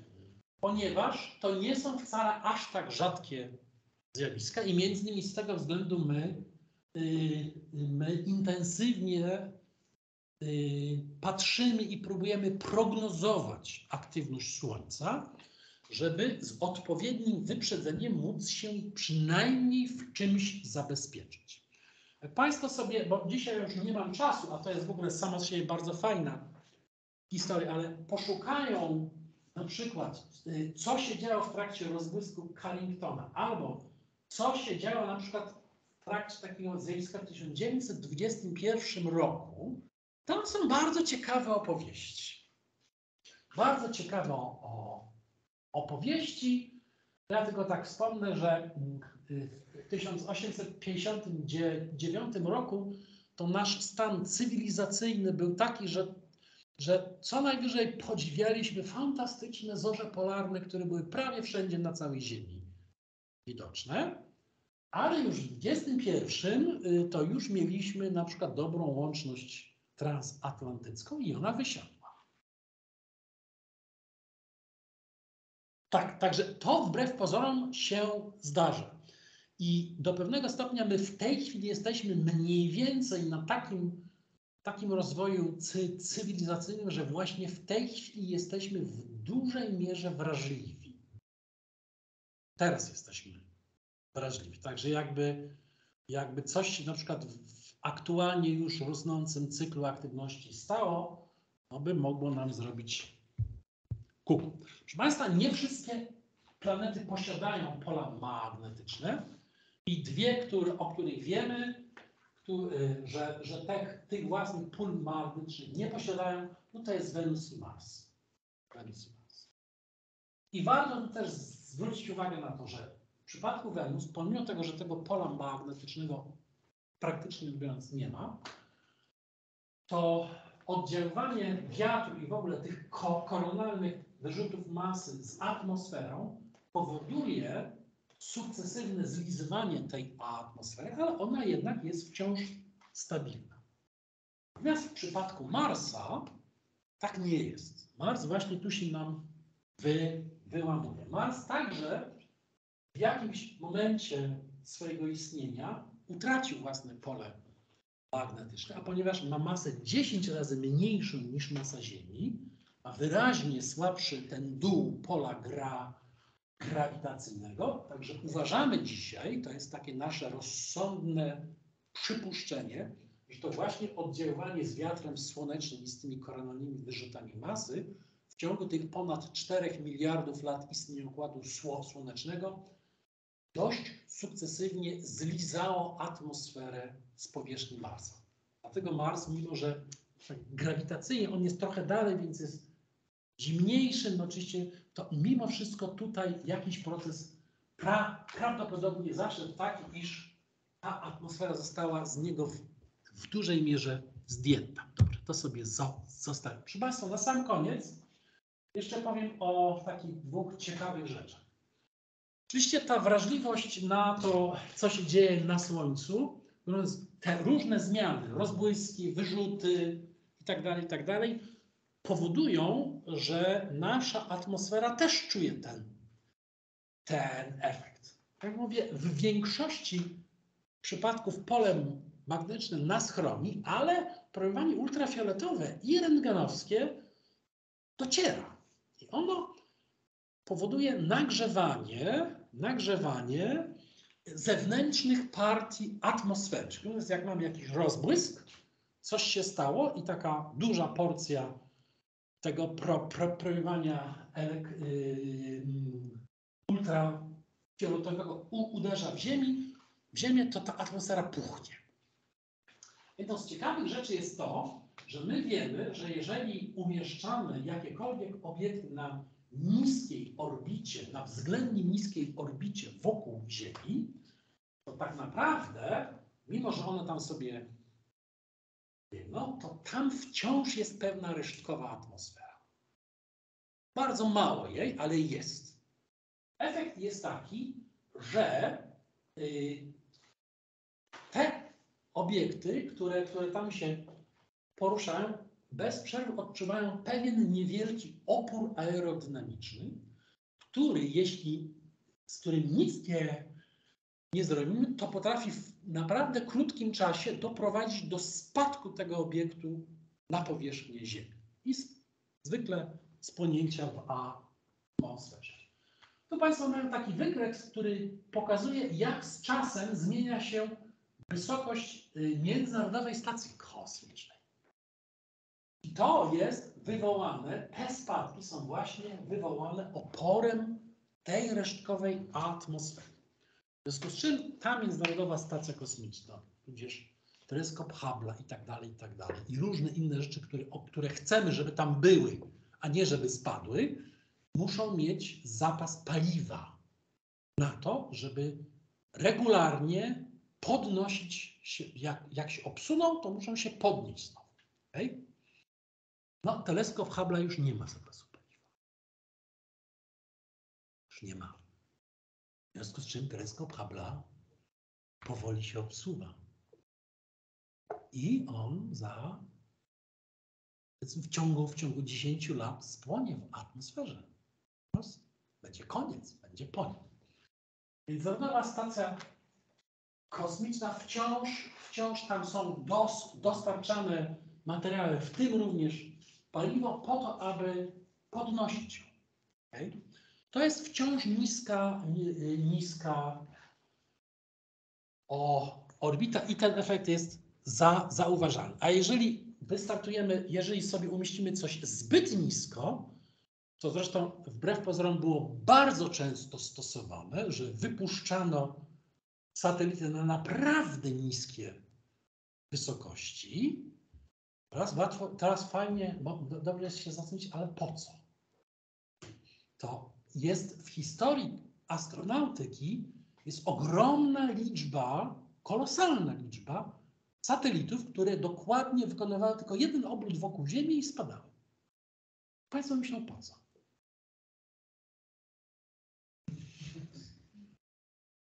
ponieważ to nie są wcale aż tak rzadkie zjawiska i między innymi z tego względu my, y, my intensywnie y, patrzymy i próbujemy prognozować aktywność Słońca, żeby z odpowiednim wyprzedzeniem móc się przynajmniej w czymś zabezpieczyć. Jak Państwo sobie, bo dzisiaj już nie mam czasu, a to jest w ogóle sama z siebie bardzo fajna historia, ale poszukają na przykład, y, co się działo w trakcie rozbłysku Carringtona, albo co się działo na przykład w trakcie takiego zjawiska w 1921 roku, tam są bardzo ciekawe opowieści. Bardzo ciekawe o, opowieści. Ja tylko tak wspomnę, że mm, w 1859 roku to nasz stan cywilizacyjny był taki, że, że co najwyżej podziwialiśmy fantastyczne zorze polarne, które były prawie wszędzie na całej Ziemi widoczne. Ale już w XXI y, to już mieliśmy na przykład dobrą łączność transatlantycką i ona wysiadła. Tak, także to wbrew pozorom się zdarza. I do pewnego stopnia my w tej chwili jesteśmy mniej więcej na takim, takim rozwoju cy, cywilizacyjnym, że właśnie w tej chwili jesteśmy w dużej mierze wrażliwi. Teraz jesteśmy wrażliwi. Także jakby, jakby coś na przykład w aktualnie już rosnącym cyklu aktywności stało, to by mogło nam zrobić kuku. Proszę Państwa, nie wszystkie planety posiadają pola magnetyczne i dwie, które, o których wiemy, który, że, że te, tych własnych pól magnetycznych nie posiadają, no to jest Wenus i Mars. Wenus i Mars. I warto też zwrócić uwagę na to, że w przypadku Wenus, pomimo tego, że tego pola magnetycznego praktycznie mówiąc nie ma, to oddziaływanie wiatru i w ogóle tych koronalnych wyrzutów masy z atmosferą powoduje sukcesywne zlizywanie tej atmosfery, ale ona jednak jest wciąż stabilna. Natomiast w przypadku Marsa tak nie jest. Mars właśnie tu się nam wy, wyłamuje. Mars także w jakimś momencie swojego istnienia utracił własne pole magnetyczne, a ponieważ ma masę 10 razy mniejszą niż masa Ziemi, ma wyraźnie słabszy ten dół pola gra, grawitacyjnego, także uważamy dzisiaj, to jest takie nasze rozsądne przypuszczenie, że to właśnie oddziaływanie z wiatrem słonecznym i z tymi koronalnymi wyrzutami masy w ciągu tych ponad 4 miliardów lat istnienia układu słonecznego dość sukcesywnie zlizało atmosferę z powierzchni Marsa. Dlatego Mars, mimo że grawitacyjnie on jest trochę dalej, więc jest zimniejszy, no oczywiście, to mimo wszystko tutaj jakiś proces pra, prawdopodobnie zaszedł taki, iż ta atmosfera została z niego w, w dużej mierze zdjęta. Dobrze, to sobie zostawię. Proszę Państwa, na sam koniec jeszcze powiem o takich dwóch ciekawych rzeczach. Oczywiście ta wrażliwość na to, co się dzieje na Słońcu, te różne zmiany, rozbłyski, wyrzuty itd., tak itd., tak powodują, że nasza atmosfera też czuje ten, ten efekt. Jak mówię, w większości przypadków polem magnetycznym nas chroni, ale promieniowanie ultrafioletowe i rentgenowskie dociera. I ono powoduje nagrzewanie, nagrzewanie zewnętrznych partii atmosferycznych. Więc jak mamy jakiś rozbłysk, coś się stało i taka duża porcja tego pro, pro, promieniowania yy, ultrafioletowego uderza w, ziemi, w ziemię, to ta atmosfera puchnie. Jedną z ciekawych rzeczy jest to, że my wiemy, że jeżeli umieszczamy jakiekolwiek obiekty na niskiej orbicie, na względnie niskiej orbicie wokół Ziemi, to tak naprawdę, mimo że one tam sobie no to tam wciąż jest pewna resztkowa atmosfera. Bardzo mało jej, ale jest. Efekt jest taki, że yy, te obiekty, które, które tam się poruszają, bez przerwy odczuwają pewien niewielki opór aerodynamiczny, który jeśli, z którym nic nie, nie zrobimy, to potrafi w naprawdę krótkim czasie doprowadzić do spadku tego obiektu na powierzchnię Ziemi i z, zwykle spłonięcia w atmosferze. Tu Państwo mają taki wykres, który pokazuje, jak z czasem zmienia się wysokość y, Międzynarodowej Stacji Kosmicznej. I to jest wywołane, te spadki są właśnie wywołane oporem tej resztkowej atmosfery. W związku z czym ta Międzynarodowa Stacja Kosmiczna, tudzież teleskop Hubble'a i tak dalej, i tak dalej, i różne inne rzeczy, które, o które chcemy, żeby tam były, a nie żeby spadły, muszą mieć zapas paliwa na to, żeby regularnie podnosić się, jak, jak się obsuną, to muszą się podnieść znowu. Okay? No, teleskop Hubble'a już nie ma zapasu paliwa. Już nie ma. W związku z czym teleskop Hubble'a powoli się obsuwa. I on za w ciągu, w ciągu 10 lat spłonie w atmosferze. Będzie koniec, będzie po nim. Międzynarodowa Stacja Kosmiczna wciąż, wciąż tam są dos, dostarczane materiały, w tym również paliwo, po to, aby podnosić ją. Okay? To jest wciąż niska, niska o, orbita i ten efekt jest za, zauważalny. A jeżeli wystartujemy, jeżeli sobie umieścimy coś zbyt nisko, to zresztą wbrew pozorom było bardzo często stosowane, że wypuszczano satelity na naprawdę niskie wysokości. Teraz łatwo, teraz fajnie, bo dobrze jest się zastanowić, ale po co? To jest w historii astronautyki jest ogromna liczba, kolosalna liczba satelitów, które dokładnie wykonywały tylko jeden obrót wokół Ziemi i spadały. Państwo myślą po co?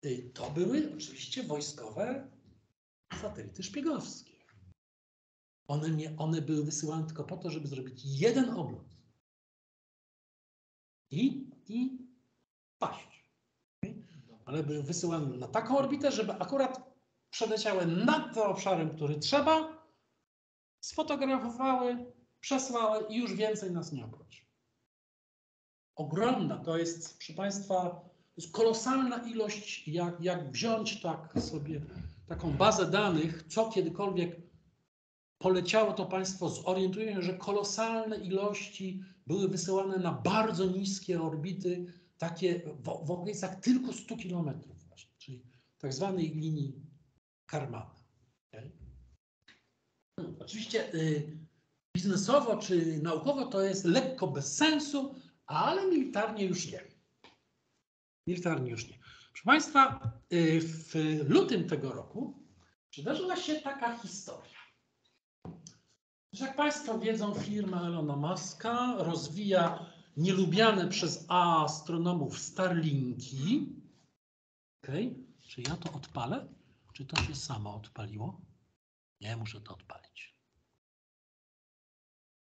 Y, to były oczywiście wojskowe satelity szpiegowskie. One, nie, one były wysyłane tylko po to, żeby zrobić jeden obrót i, i paść. Ale były wysyłane na taką orbitę, żeby akurat przeleciały nad tym obszarem, który trzeba, sfotografowały, przesłały i już więcej nas nie obchodzi. Ogromna to jest, proszę Państwa, jest kolosalna ilość, jak, jak wziąć tak sobie taką bazę danych, co kiedykolwiek poleciało, to Państwo zorientują się, że kolosalne ilości były wysyłane na bardzo niskie orbity, takie w, w okolicach tylko 100 kilometrów właśnie, czyli tak zwanej linii Karmana. Okay? Oczywiście y, biznesowo czy naukowo to jest lekko bez sensu, ale militarnie już nie. Militarnie już nie. Proszę Państwa, y, w lutym tego roku przydarzyła się taka historia. Jak Państwo wiedzą, firma Elona Muska rozwija nielubiane przez astronomów Starlinki. Okay. Czy ja to odpalę? Czy to się samo odpaliło? Nie, muszę to odpalić.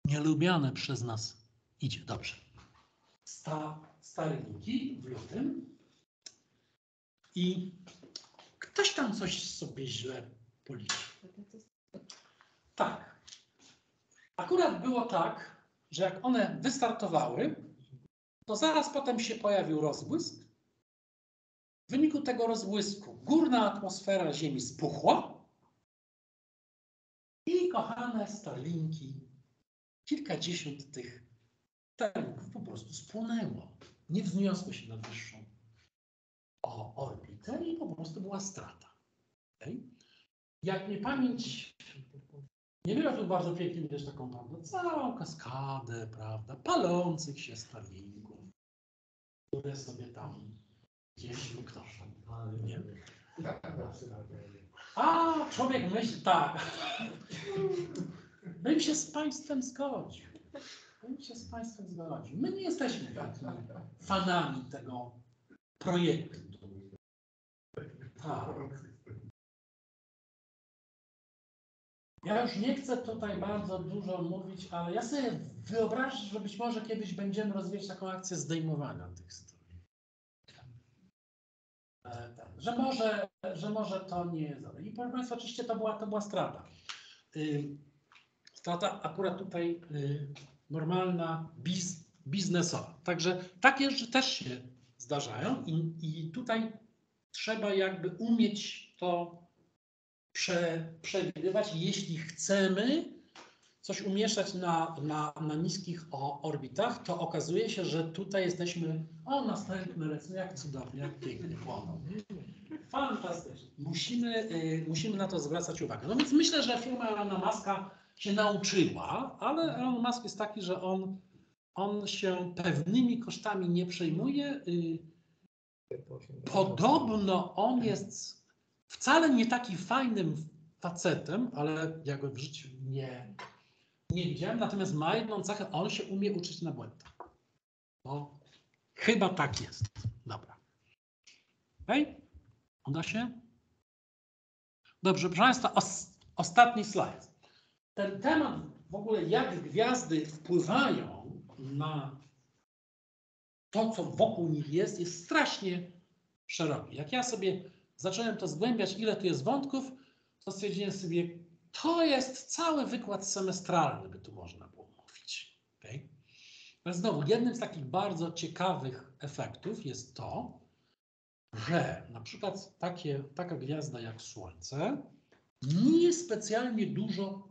Nielubiane przez nas idzie. Dobrze. Sta, Starlinki w lutym i ktoś tam coś sobie źle policzył. Tak. Akurat było tak, że jak one wystartowały, to zaraz potem się pojawił rozbłysk. W wyniku tego rozbłysku górna atmosfera Ziemi spuchła i kochane Starlinki, kilkadziesiąt tych Starlinków po prostu spłonęło. Nie wzniosły się na wyższą o orbitę i po prostu była strata. Okay? Jak mnie pamięć nie było tu bardzo pięknie widać taką prawda, całą kaskadę, prawda, palących się Starlinków, które sobie tam gdzieś ktoś, nie? A, człowiek myśli, tak. Bym się z Państwem zgodził. Bym się z Państwem zgodził. My nie jesteśmy takimi fanami tego projektu. Tak. Ja już nie chcę tutaj bardzo dużo mówić, ale ja sobie wyobrażam, że być może kiedyś będziemy rozwijać taką akcję zdejmowania tych stron. E, tak, Że może, że może to nie jest. I proszę Państwa, oczywiście to była, to była strata. Y, Strata akurat tutaj y, normalna, biz, biznesowa. Także takie rzeczy też się zdarzają i, i tutaj trzeba jakby umieć to prze, przewidywać, jeśli chcemy coś umieszczać na, na, na niskich o, orbitach, to okazuje się, że tutaj jesteśmy, o następny lecą, jak cudownie, jak pięknie płoną. Fantastycznie. Musimy, y, musimy na to zwracać uwagę. No więc myślę, że firma Elona Muska się nauczyła, ale Elon Musk jest taki, że on, on się pewnymi kosztami nie przejmuje. Y, Podobno on jest wcale nie taki fajnym facetem, ale ja go w życiu nie, nie widziałem. Natomiast ma jedną cechę, on się umie uczyć na błędach. No, chyba tak jest. Dobra. Okej? Uda się? Dobrze, proszę Państwa, os, ostatni slajd. Ten temat w ogóle, jak gwiazdy wpływają na to, co wokół nich jest, jest strasznie szeroki. Jak ja sobie zacząłem to zgłębiać, ile tu jest wątków, to stwierdziłem sobie, to jest cały wykład semestralny, by tu można było mówić. Okay? Ale znowu, jednym z takich bardzo ciekawych efektów jest to, że na przykład takie, taka gwiazda jak Słońce nie specjalnie dużo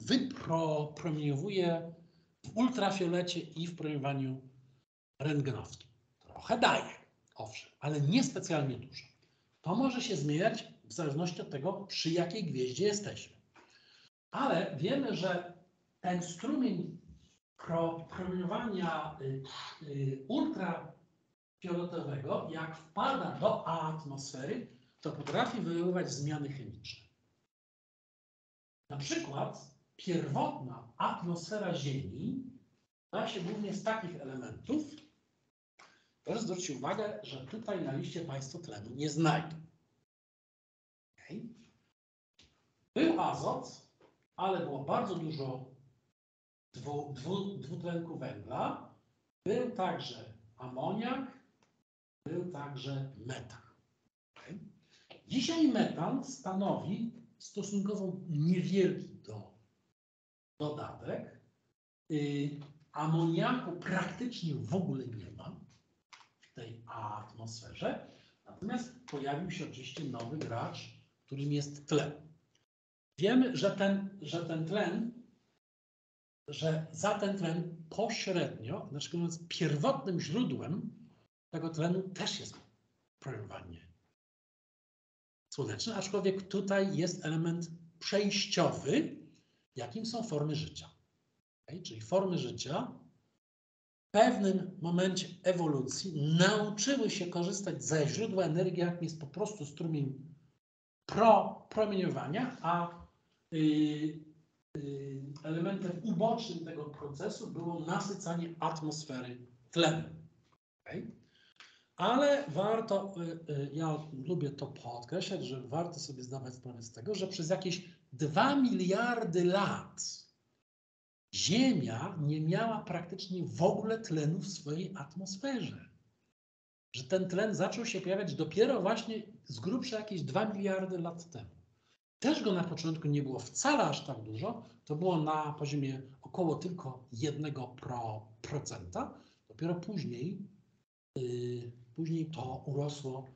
wypromieniowuje w ultrafiolecie i w promieniowaniu rentgenowskim. Trochę daje, owszem, ale nie specjalnie dużo. To może się zmieniać w zależności od tego, przy jakiej gwieździe jesteśmy. Ale wiemy, że ten strumień pro, promieniowania y, y, ultrafioletowego, jak wpada do atmosfery, to potrafi wywoływać zmiany chemiczne. Na przykład pierwotna atmosfera Ziemi składa się głównie z takich elementów. Proszę zwrócić uwagę, że tutaj na liście Państwo tlenu nie znajdą. Okay. Był azot, ale było bardzo dużo dwu, dwu, dwutlenku węgla. Był także amoniak, był także metan. Okay. Dzisiaj metan stanowi stosunkowo niewielki do dodatek. Y, amoniaku praktycznie w ogóle nie ma tej atmosferze. Natomiast pojawił się oczywiście nowy gracz, którym jest tlen. Wiemy, że ten, że ten tlen, że za ten tlen pośrednio, znaczy mówiąc, pierwotnym źródłem tego tlenu też jest promieniowanie słoneczne, aczkolwiek tutaj jest element przejściowy, jakim są formy życia. Okay? Czyli formy życia pewnym momencie ewolucji nauczyły się korzystać ze źródła energii, jakim jest po prostu strumień pro, promieniowania, a yy, yy, elementem ubocznym tego procesu było nasycanie atmosfery tlenem. Okay? Ale warto, yy, ja lubię to podkreślać, że warto sobie zdawać sprawę z tego, że przez jakieś 2 miliardy lat Ziemia nie miała praktycznie w ogóle tlenu w swojej atmosferze. Że ten tlen zaczął się pojawiać dopiero właśnie z grubsza jakieś 2 miliardy lat temu. Też go na początku nie było wcale aż tak dużo. To było na poziomie około tylko 1%. Dopiero później, yy, później to urosło.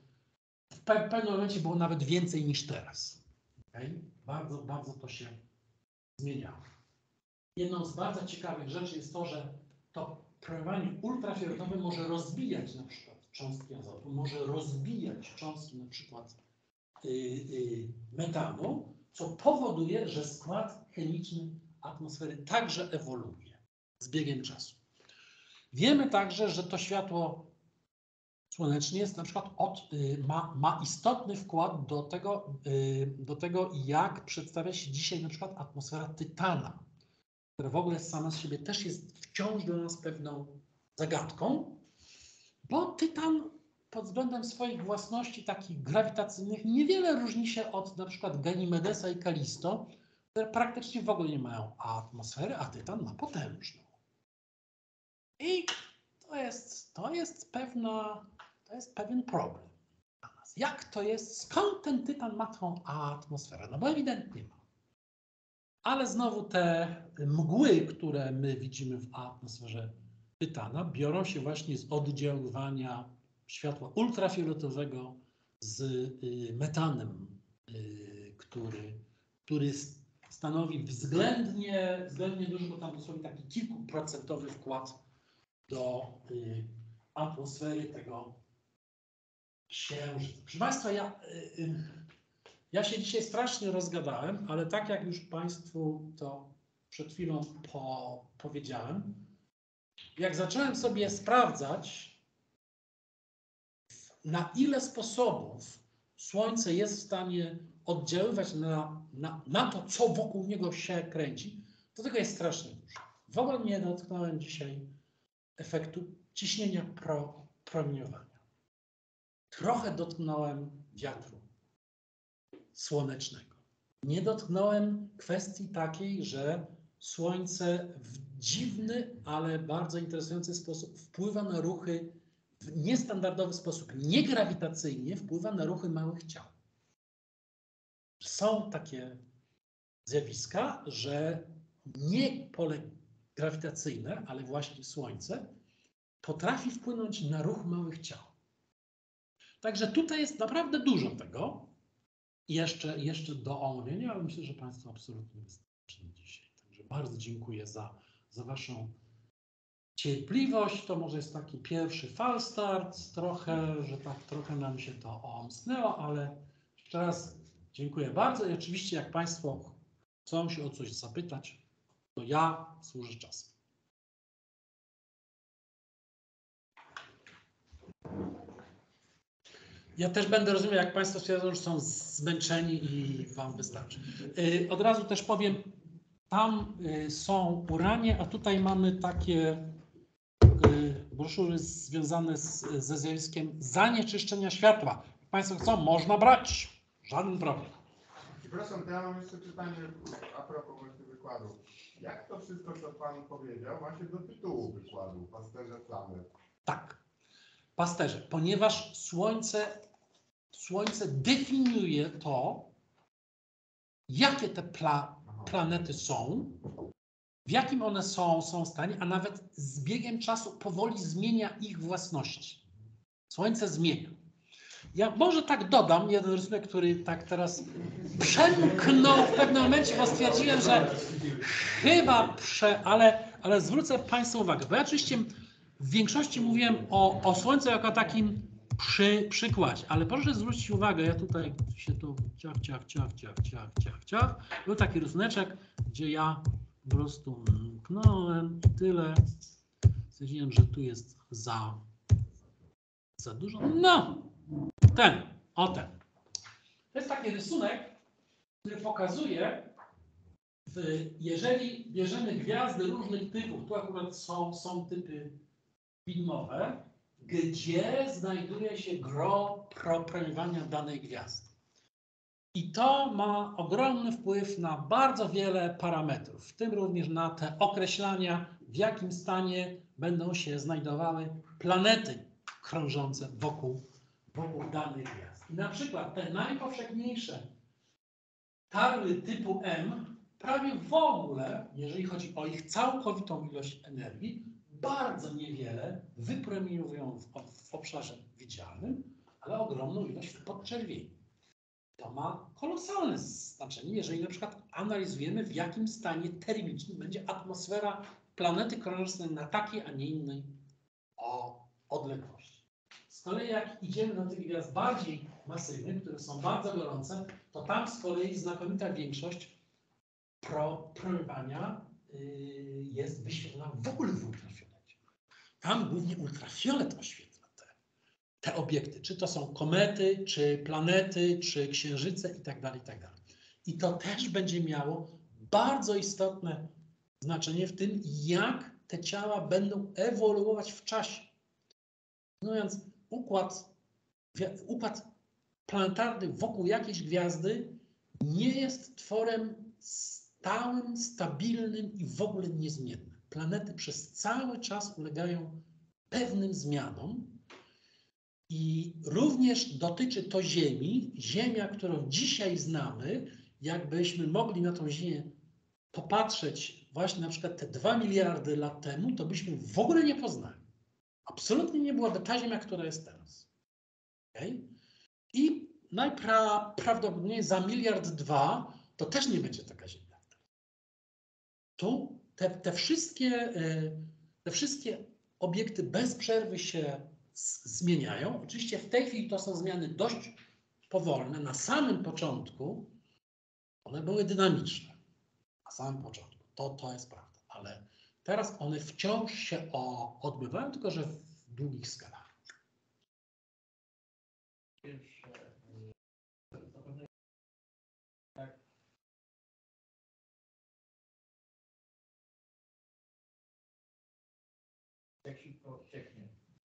W pewnym momencie było nawet więcej niż teraz. Okay? Bardzo, bardzo to się zmieniało. Jedną z bardzo ciekawych rzeczy jest to, że to promieniowanie ultrafioletowe może rozbijać na przykład cząstki azotu, może rozbijać cząstki na przykład yy, yy, metanu, co powoduje, że skład chemiczny atmosfery także ewoluuje z biegiem czasu. Wiemy także, że to światło słoneczne jest na przykład od, y, ma, ma istotny wkład do tego, y, do tego, jak przedstawia się dzisiaj na przykład atmosfera Tytana która w ogóle sama z siebie też jest wciąż dla nas pewną zagadką, bo Tytan pod względem swoich własności takich grawitacyjnych niewiele różni się od na przykład Ganimedesa i Kalisto, które praktycznie w ogóle nie mają atmosfery, a Tytan ma potężną. I to jest, to jest pewna, to jest pewien problem dla nas. Jak to jest, skąd ten Tytan ma tą atmosferę? No bo ewidentnie ma. Ale znowu te mgły, które my widzimy w atmosferze Tytana, biorą się właśnie z oddziaływania światła ultrafioletowego z y, metanem, y, który, który stanowi względnie, względnie duży, bo tam dosłownie taki kilkuprocentowy wkład do y, atmosfery tego księżyca. Proszę Państwa, ja, ja się dzisiaj strasznie rozgadałem, ale tak jak już Państwu to przed chwilą po, powiedziałem, jak zacząłem sobie sprawdzać, na ile sposobów Słońce jest w stanie oddziaływać na, na, na to, co wokół niego się kręci, to tego jest strasznie dużo. W ogóle nie dotknąłem dzisiaj efektu ciśnienia pro, promieniowania. Trochę dotknąłem wiatru słonecznego. Nie dotknąłem kwestii takiej, że Słońce w dziwny, ale bardzo interesujący sposób wpływa na ruchy w niestandardowy sposób, niegrawitacyjnie wpływa na ruchy małych ciał. Są takie zjawiska, że nie pole grawitacyjne, ale właśnie Słońce potrafi wpłynąć na ruch małych ciał. Także tutaj jest naprawdę dużo tego. Jeszcze, jeszcze do omówienia, ale myślę, że Państwu absolutnie wystarczy dzisiaj. Także bardzo dziękuję za, za Waszą cierpliwość. To może jest taki pierwszy falstart, trochę, że tak trochę nam się to omsnęło, ale jeszcze raz dziękuję bardzo i oczywiście jak Państwo chcą się o coś zapytać, to ja służę czasem. Ja też będę rozumiał, jak Państwo stwierdzą, że są zmęczeni i Wam wystarczy. Y, od razu też powiem, tam y, są uranie, a tutaj mamy takie y, broszury związane z, ze zjawiskiem zanieczyszczenia światła. Państwo chcą, można brać. Żaden problem. Przepraszam, ja mam jeszcze pytanie a propos właśnie wykładu. Jak to wszystko, co Pan powiedział, ma się do tytułu wykładu, pasterze planet? Tak, pasterze, ponieważ Słońce, Słońce definiuje to, jakie te pla, planety są, w jakim one są, są w stanie, a nawet z biegiem czasu powoli zmienia ich własności. Słońce zmienia. Ja może tak dodam jeden rysunek, który tak teraz przemknął w pewnym momencie, bo stwierdziłem, że chyba prze... Ale, ale zwrócę Państwu uwagę, bo ja oczywiście w większości mówiłem o, o Słońcu jako takim przy, przykładzie, ale proszę zwrócić uwagę, ja tutaj się to ciach, ciach, ciach, ciach, ciach, ciach, ciach. Był taki rysuneczek, gdzie ja po prostu mknąłem i tyle. Stwierdziłem, że tu jest za, za dużo. No, ten, o ten. To jest taki rysunek, który pokazuje, jeżeli bierzemy gwiazdy różnych typów, tu akurat są, są typy widmowe, gdzie znajduje się gro promieniowania danej gwiazdy. I to ma ogromny wpływ na bardzo wiele parametrów, w tym również na te określania, w jakim stanie będą się znajdowały planety krążące wokół, wokół danych gwiazd. I na przykład te najpowszechniejsze tarły typu M prawie w ogóle, jeżeli chodzi o ich całkowitą ilość energii, bardzo niewiele wypromieniowują w, w obszarze widzialnym, ale ogromną ilość w podczerwieni. To ma kolosalne znaczenie, jeżeli na przykład analizujemy, w jakim stanie termicznym będzie atmosfera planety krążącej na takiej, a nie innej o odległości. Z kolei jak idziemy do tych gwiazd bardziej masywnych, które są bardzo gorące, to tam z kolei znakomita większość pro, yy, jest wyświetlona w ogóle w. Tam głównie ultrafiolet oświetla te, te obiekty, czy to są komety, czy planety, czy księżyce itd., itd. I to też będzie miało bardzo istotne znaczenie w tym, jak te ciała będą ewoluować w czasie. Mówiąc, układ układ planetarny wokół jakiejś gwiazdy nie jest tworem stałym, stabilnym i w ogóle niezmiennym. Planety przez cały czas ulegają pewnym zmianom i również dotyczy to Ziemi. Ziemia, którą dzisiaj znamy, jakbyśmy mogli na tą Ziemię popatrzeć właśnie na przykład te 2 miliardy lat temu, to byśmy w ogóle nie poznali. Absolutnie nie byłaby ta Ziemia, która jest teraz. Okay? I najprawdopodobniej za miliard dwa to też nie będzie taka Ziemia. Tu te, te, wszystkie, e, te wszystkie obiekty bez przerwy się zmieniają. Oczywiście w tej chwili to są zmiany dość powolne. Na samym początku one były dynamiczne. Na samym początku. To, to jest prawda. Ale teraz one wciąż się o, odbywają, tylko że w długich skalach. Pierwsze,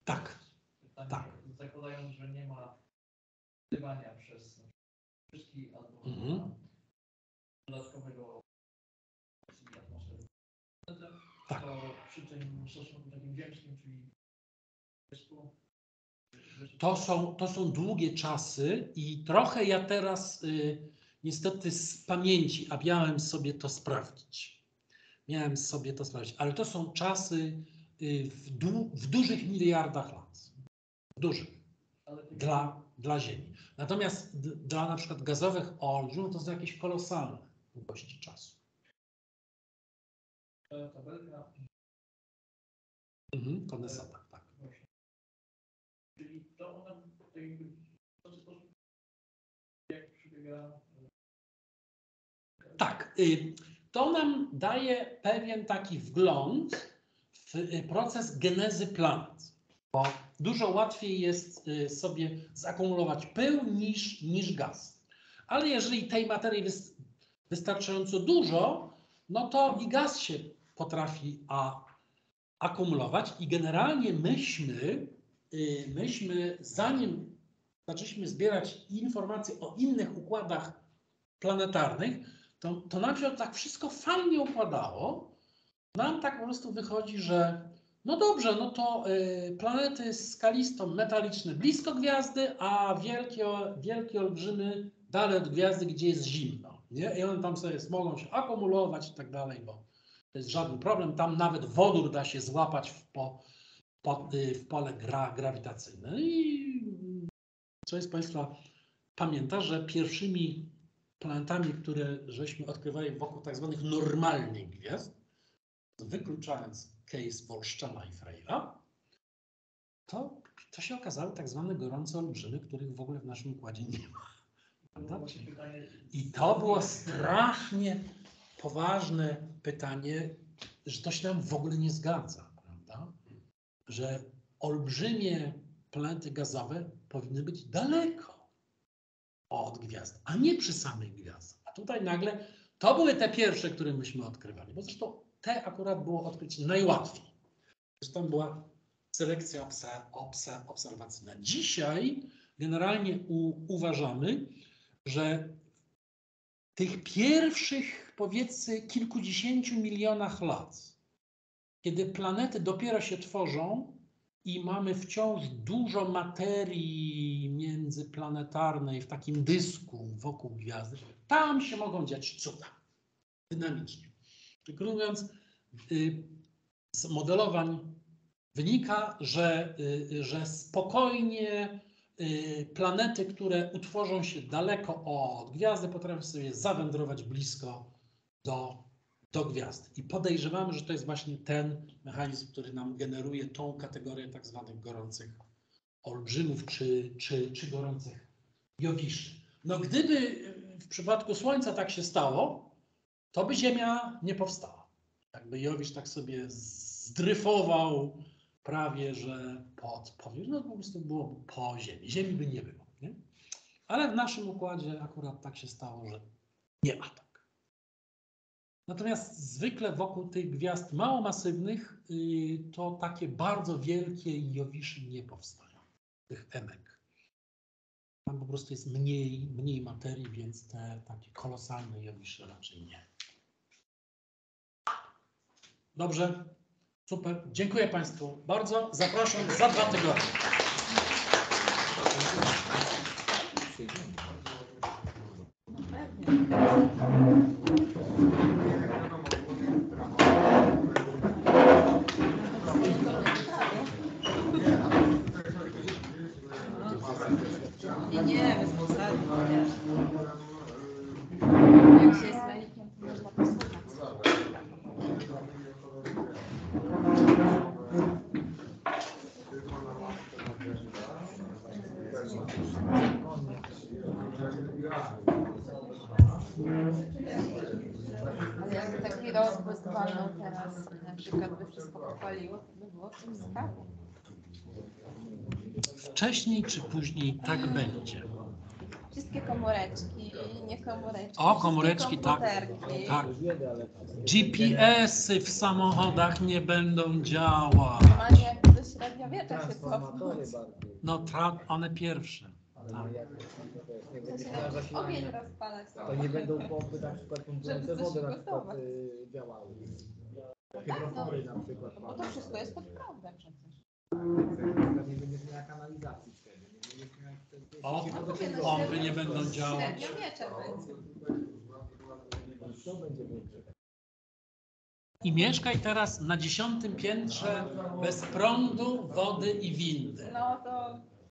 Tak. Pytanie, Tak. Zakładając, że nie ma wpływania przez wszystkich albo Mhm. dodatkowego atmosfery. Tak. To przy tym stosunku takim ziemskim, czyli 20, To są, to są długie czasy i trochę ja teraz y, niestety z pamięci, a miałem sobie to sprawdzić. Miałem sobie to sprawdzić, ale to są czasy w, du, w dużych miliardach lat. W dużych. Dla, dla Ziemi. Natomiast dla na przykład gazowych olbrzymów to są jakieś kolosalne długości czasu. ta tabelka Mhm, kondensata, tak. Czyli to ona w ten sposób jak przebiega Tak, y, to nam daje pewien taki wgląd y, proces genezy planet, bo dużo łatwiej jest y, sobie zakumulować pył niż, niż gaz. Ale jeżeli tej materii wys- wystarczająco dużo, no to i gaz się potrafi a, akumulować i generalnie myśmy, y, myśmy zanim zaczęliśmy zbierać informacje o innych układach planetarnych, to, to nam się tak wszystko fajnie układało. Nam tak po prostu wychodzi, że no dobrze, no to y, planety skalisto-metaliczne blisko gwiazdy, a wielkie, wielkie olbrzymy dalej od gwiazdy, gdzie jest zimno. Nie? I one tam sobie mogą się akumulować i tak dalej, bo to jest żaden problem. Tam nawet wodór da się złapać w, po, po, y, w pole gra, grawitacyjne. I część z Państwa pamięta, że pierwszymi planetami, które żeśmy odkrywali wokół tak zwanych normalnych gwiazd, wykluczając case Wolszczana i Freyla, to, to się okazały tak zwane gorące olbrzymy, których w ogóle w naszym układzie nie ma. Prawda? I to było strasznie poważne pytanie, że to się nam w ogóle nie zgadza, prawda? Że olbrzymie planety gazowe powinny być daleko od gwiazd, a nie przy samych gwiazdach. A tutaj nagle to były te pierwsze, które myśmy odkrywali, bo zresztą te akurat było odkryć najłatwiej. Zresztą była selekcja obsa, obsa, obserwacyjna. Dzisiaj generalnie u, uważamy, że tych pierwszych, powiedzmy, kilkudziesięciu milionach lat, kiedy planety dopiero się tworzą i mamy wciąż dużo materii międzyplanetarnej w takim dysku wokół gwiazdy, tam się mogą dziać cuda. Dynamicznie. Mówiąc, y, z modelowań wynika, że, y, że spokojnie y, planety, które utworzą się daleko od gwiazdy, potrafią sobie zawędrować blisko do, do gwiazdy. I podejrzewamy, że to jest właśnie ten mechanizm, który nam generuje tą kategorię tak zwanych gorących olbrzymów czy, czy, czy gorących jowiszy. No gdyby w przypadku Słońca tak się stało, to by Ziemia nie powstała. Jakby Jowisz tak sobie zdryfował prawie, że pod powierzchnią, no po prostu było po Ziemi. Ziemi by nie było. Nie? Ale w naszym układzie akurat tak się stało, że nie ma tak. Natomiast zwykle wokół tych gwiazd małomasywnych y, to takie bardzo wielkie jowiszy nie powstają, tych emek. Tam po prostu jest mniej, mniej materii, więc te takie kolosalne jowisze raczej nie. Dobrze, super. Dziękuję Państwu bardzo. Zapraszam za dwa tygodnie. Nie, nie, jest laikiem, to można posłuchać. Ale jakby taki rozbłysk teraz, na przykład by wszystko popaliło, to by było w tym. Wcześniej czy później tak będzie. Wszystkie komóreczki, nie komóreczki. O, komóreczki, tak. Tak. GPS-y w samochodach nie będą działać. Normalnie jak do średniowiecza się Transformatory cofnąć. bardziej. No tak, one pierwsze. Tak. miała ogień rozpalać. to nie będą pompy na przykład wodę na przykład y, działały. Tak, Hydrofory no. na przykład. No to wszystko jest pod prądem przecież. Nie będziesz miała kanalizacji wtedy. Nie będziesz miała wtedy O, pompy nie będą działać. Będzie. To będzie większe. I mieszkaj teraz na dziesiątym piętrze bez prądu, wody i windy. No to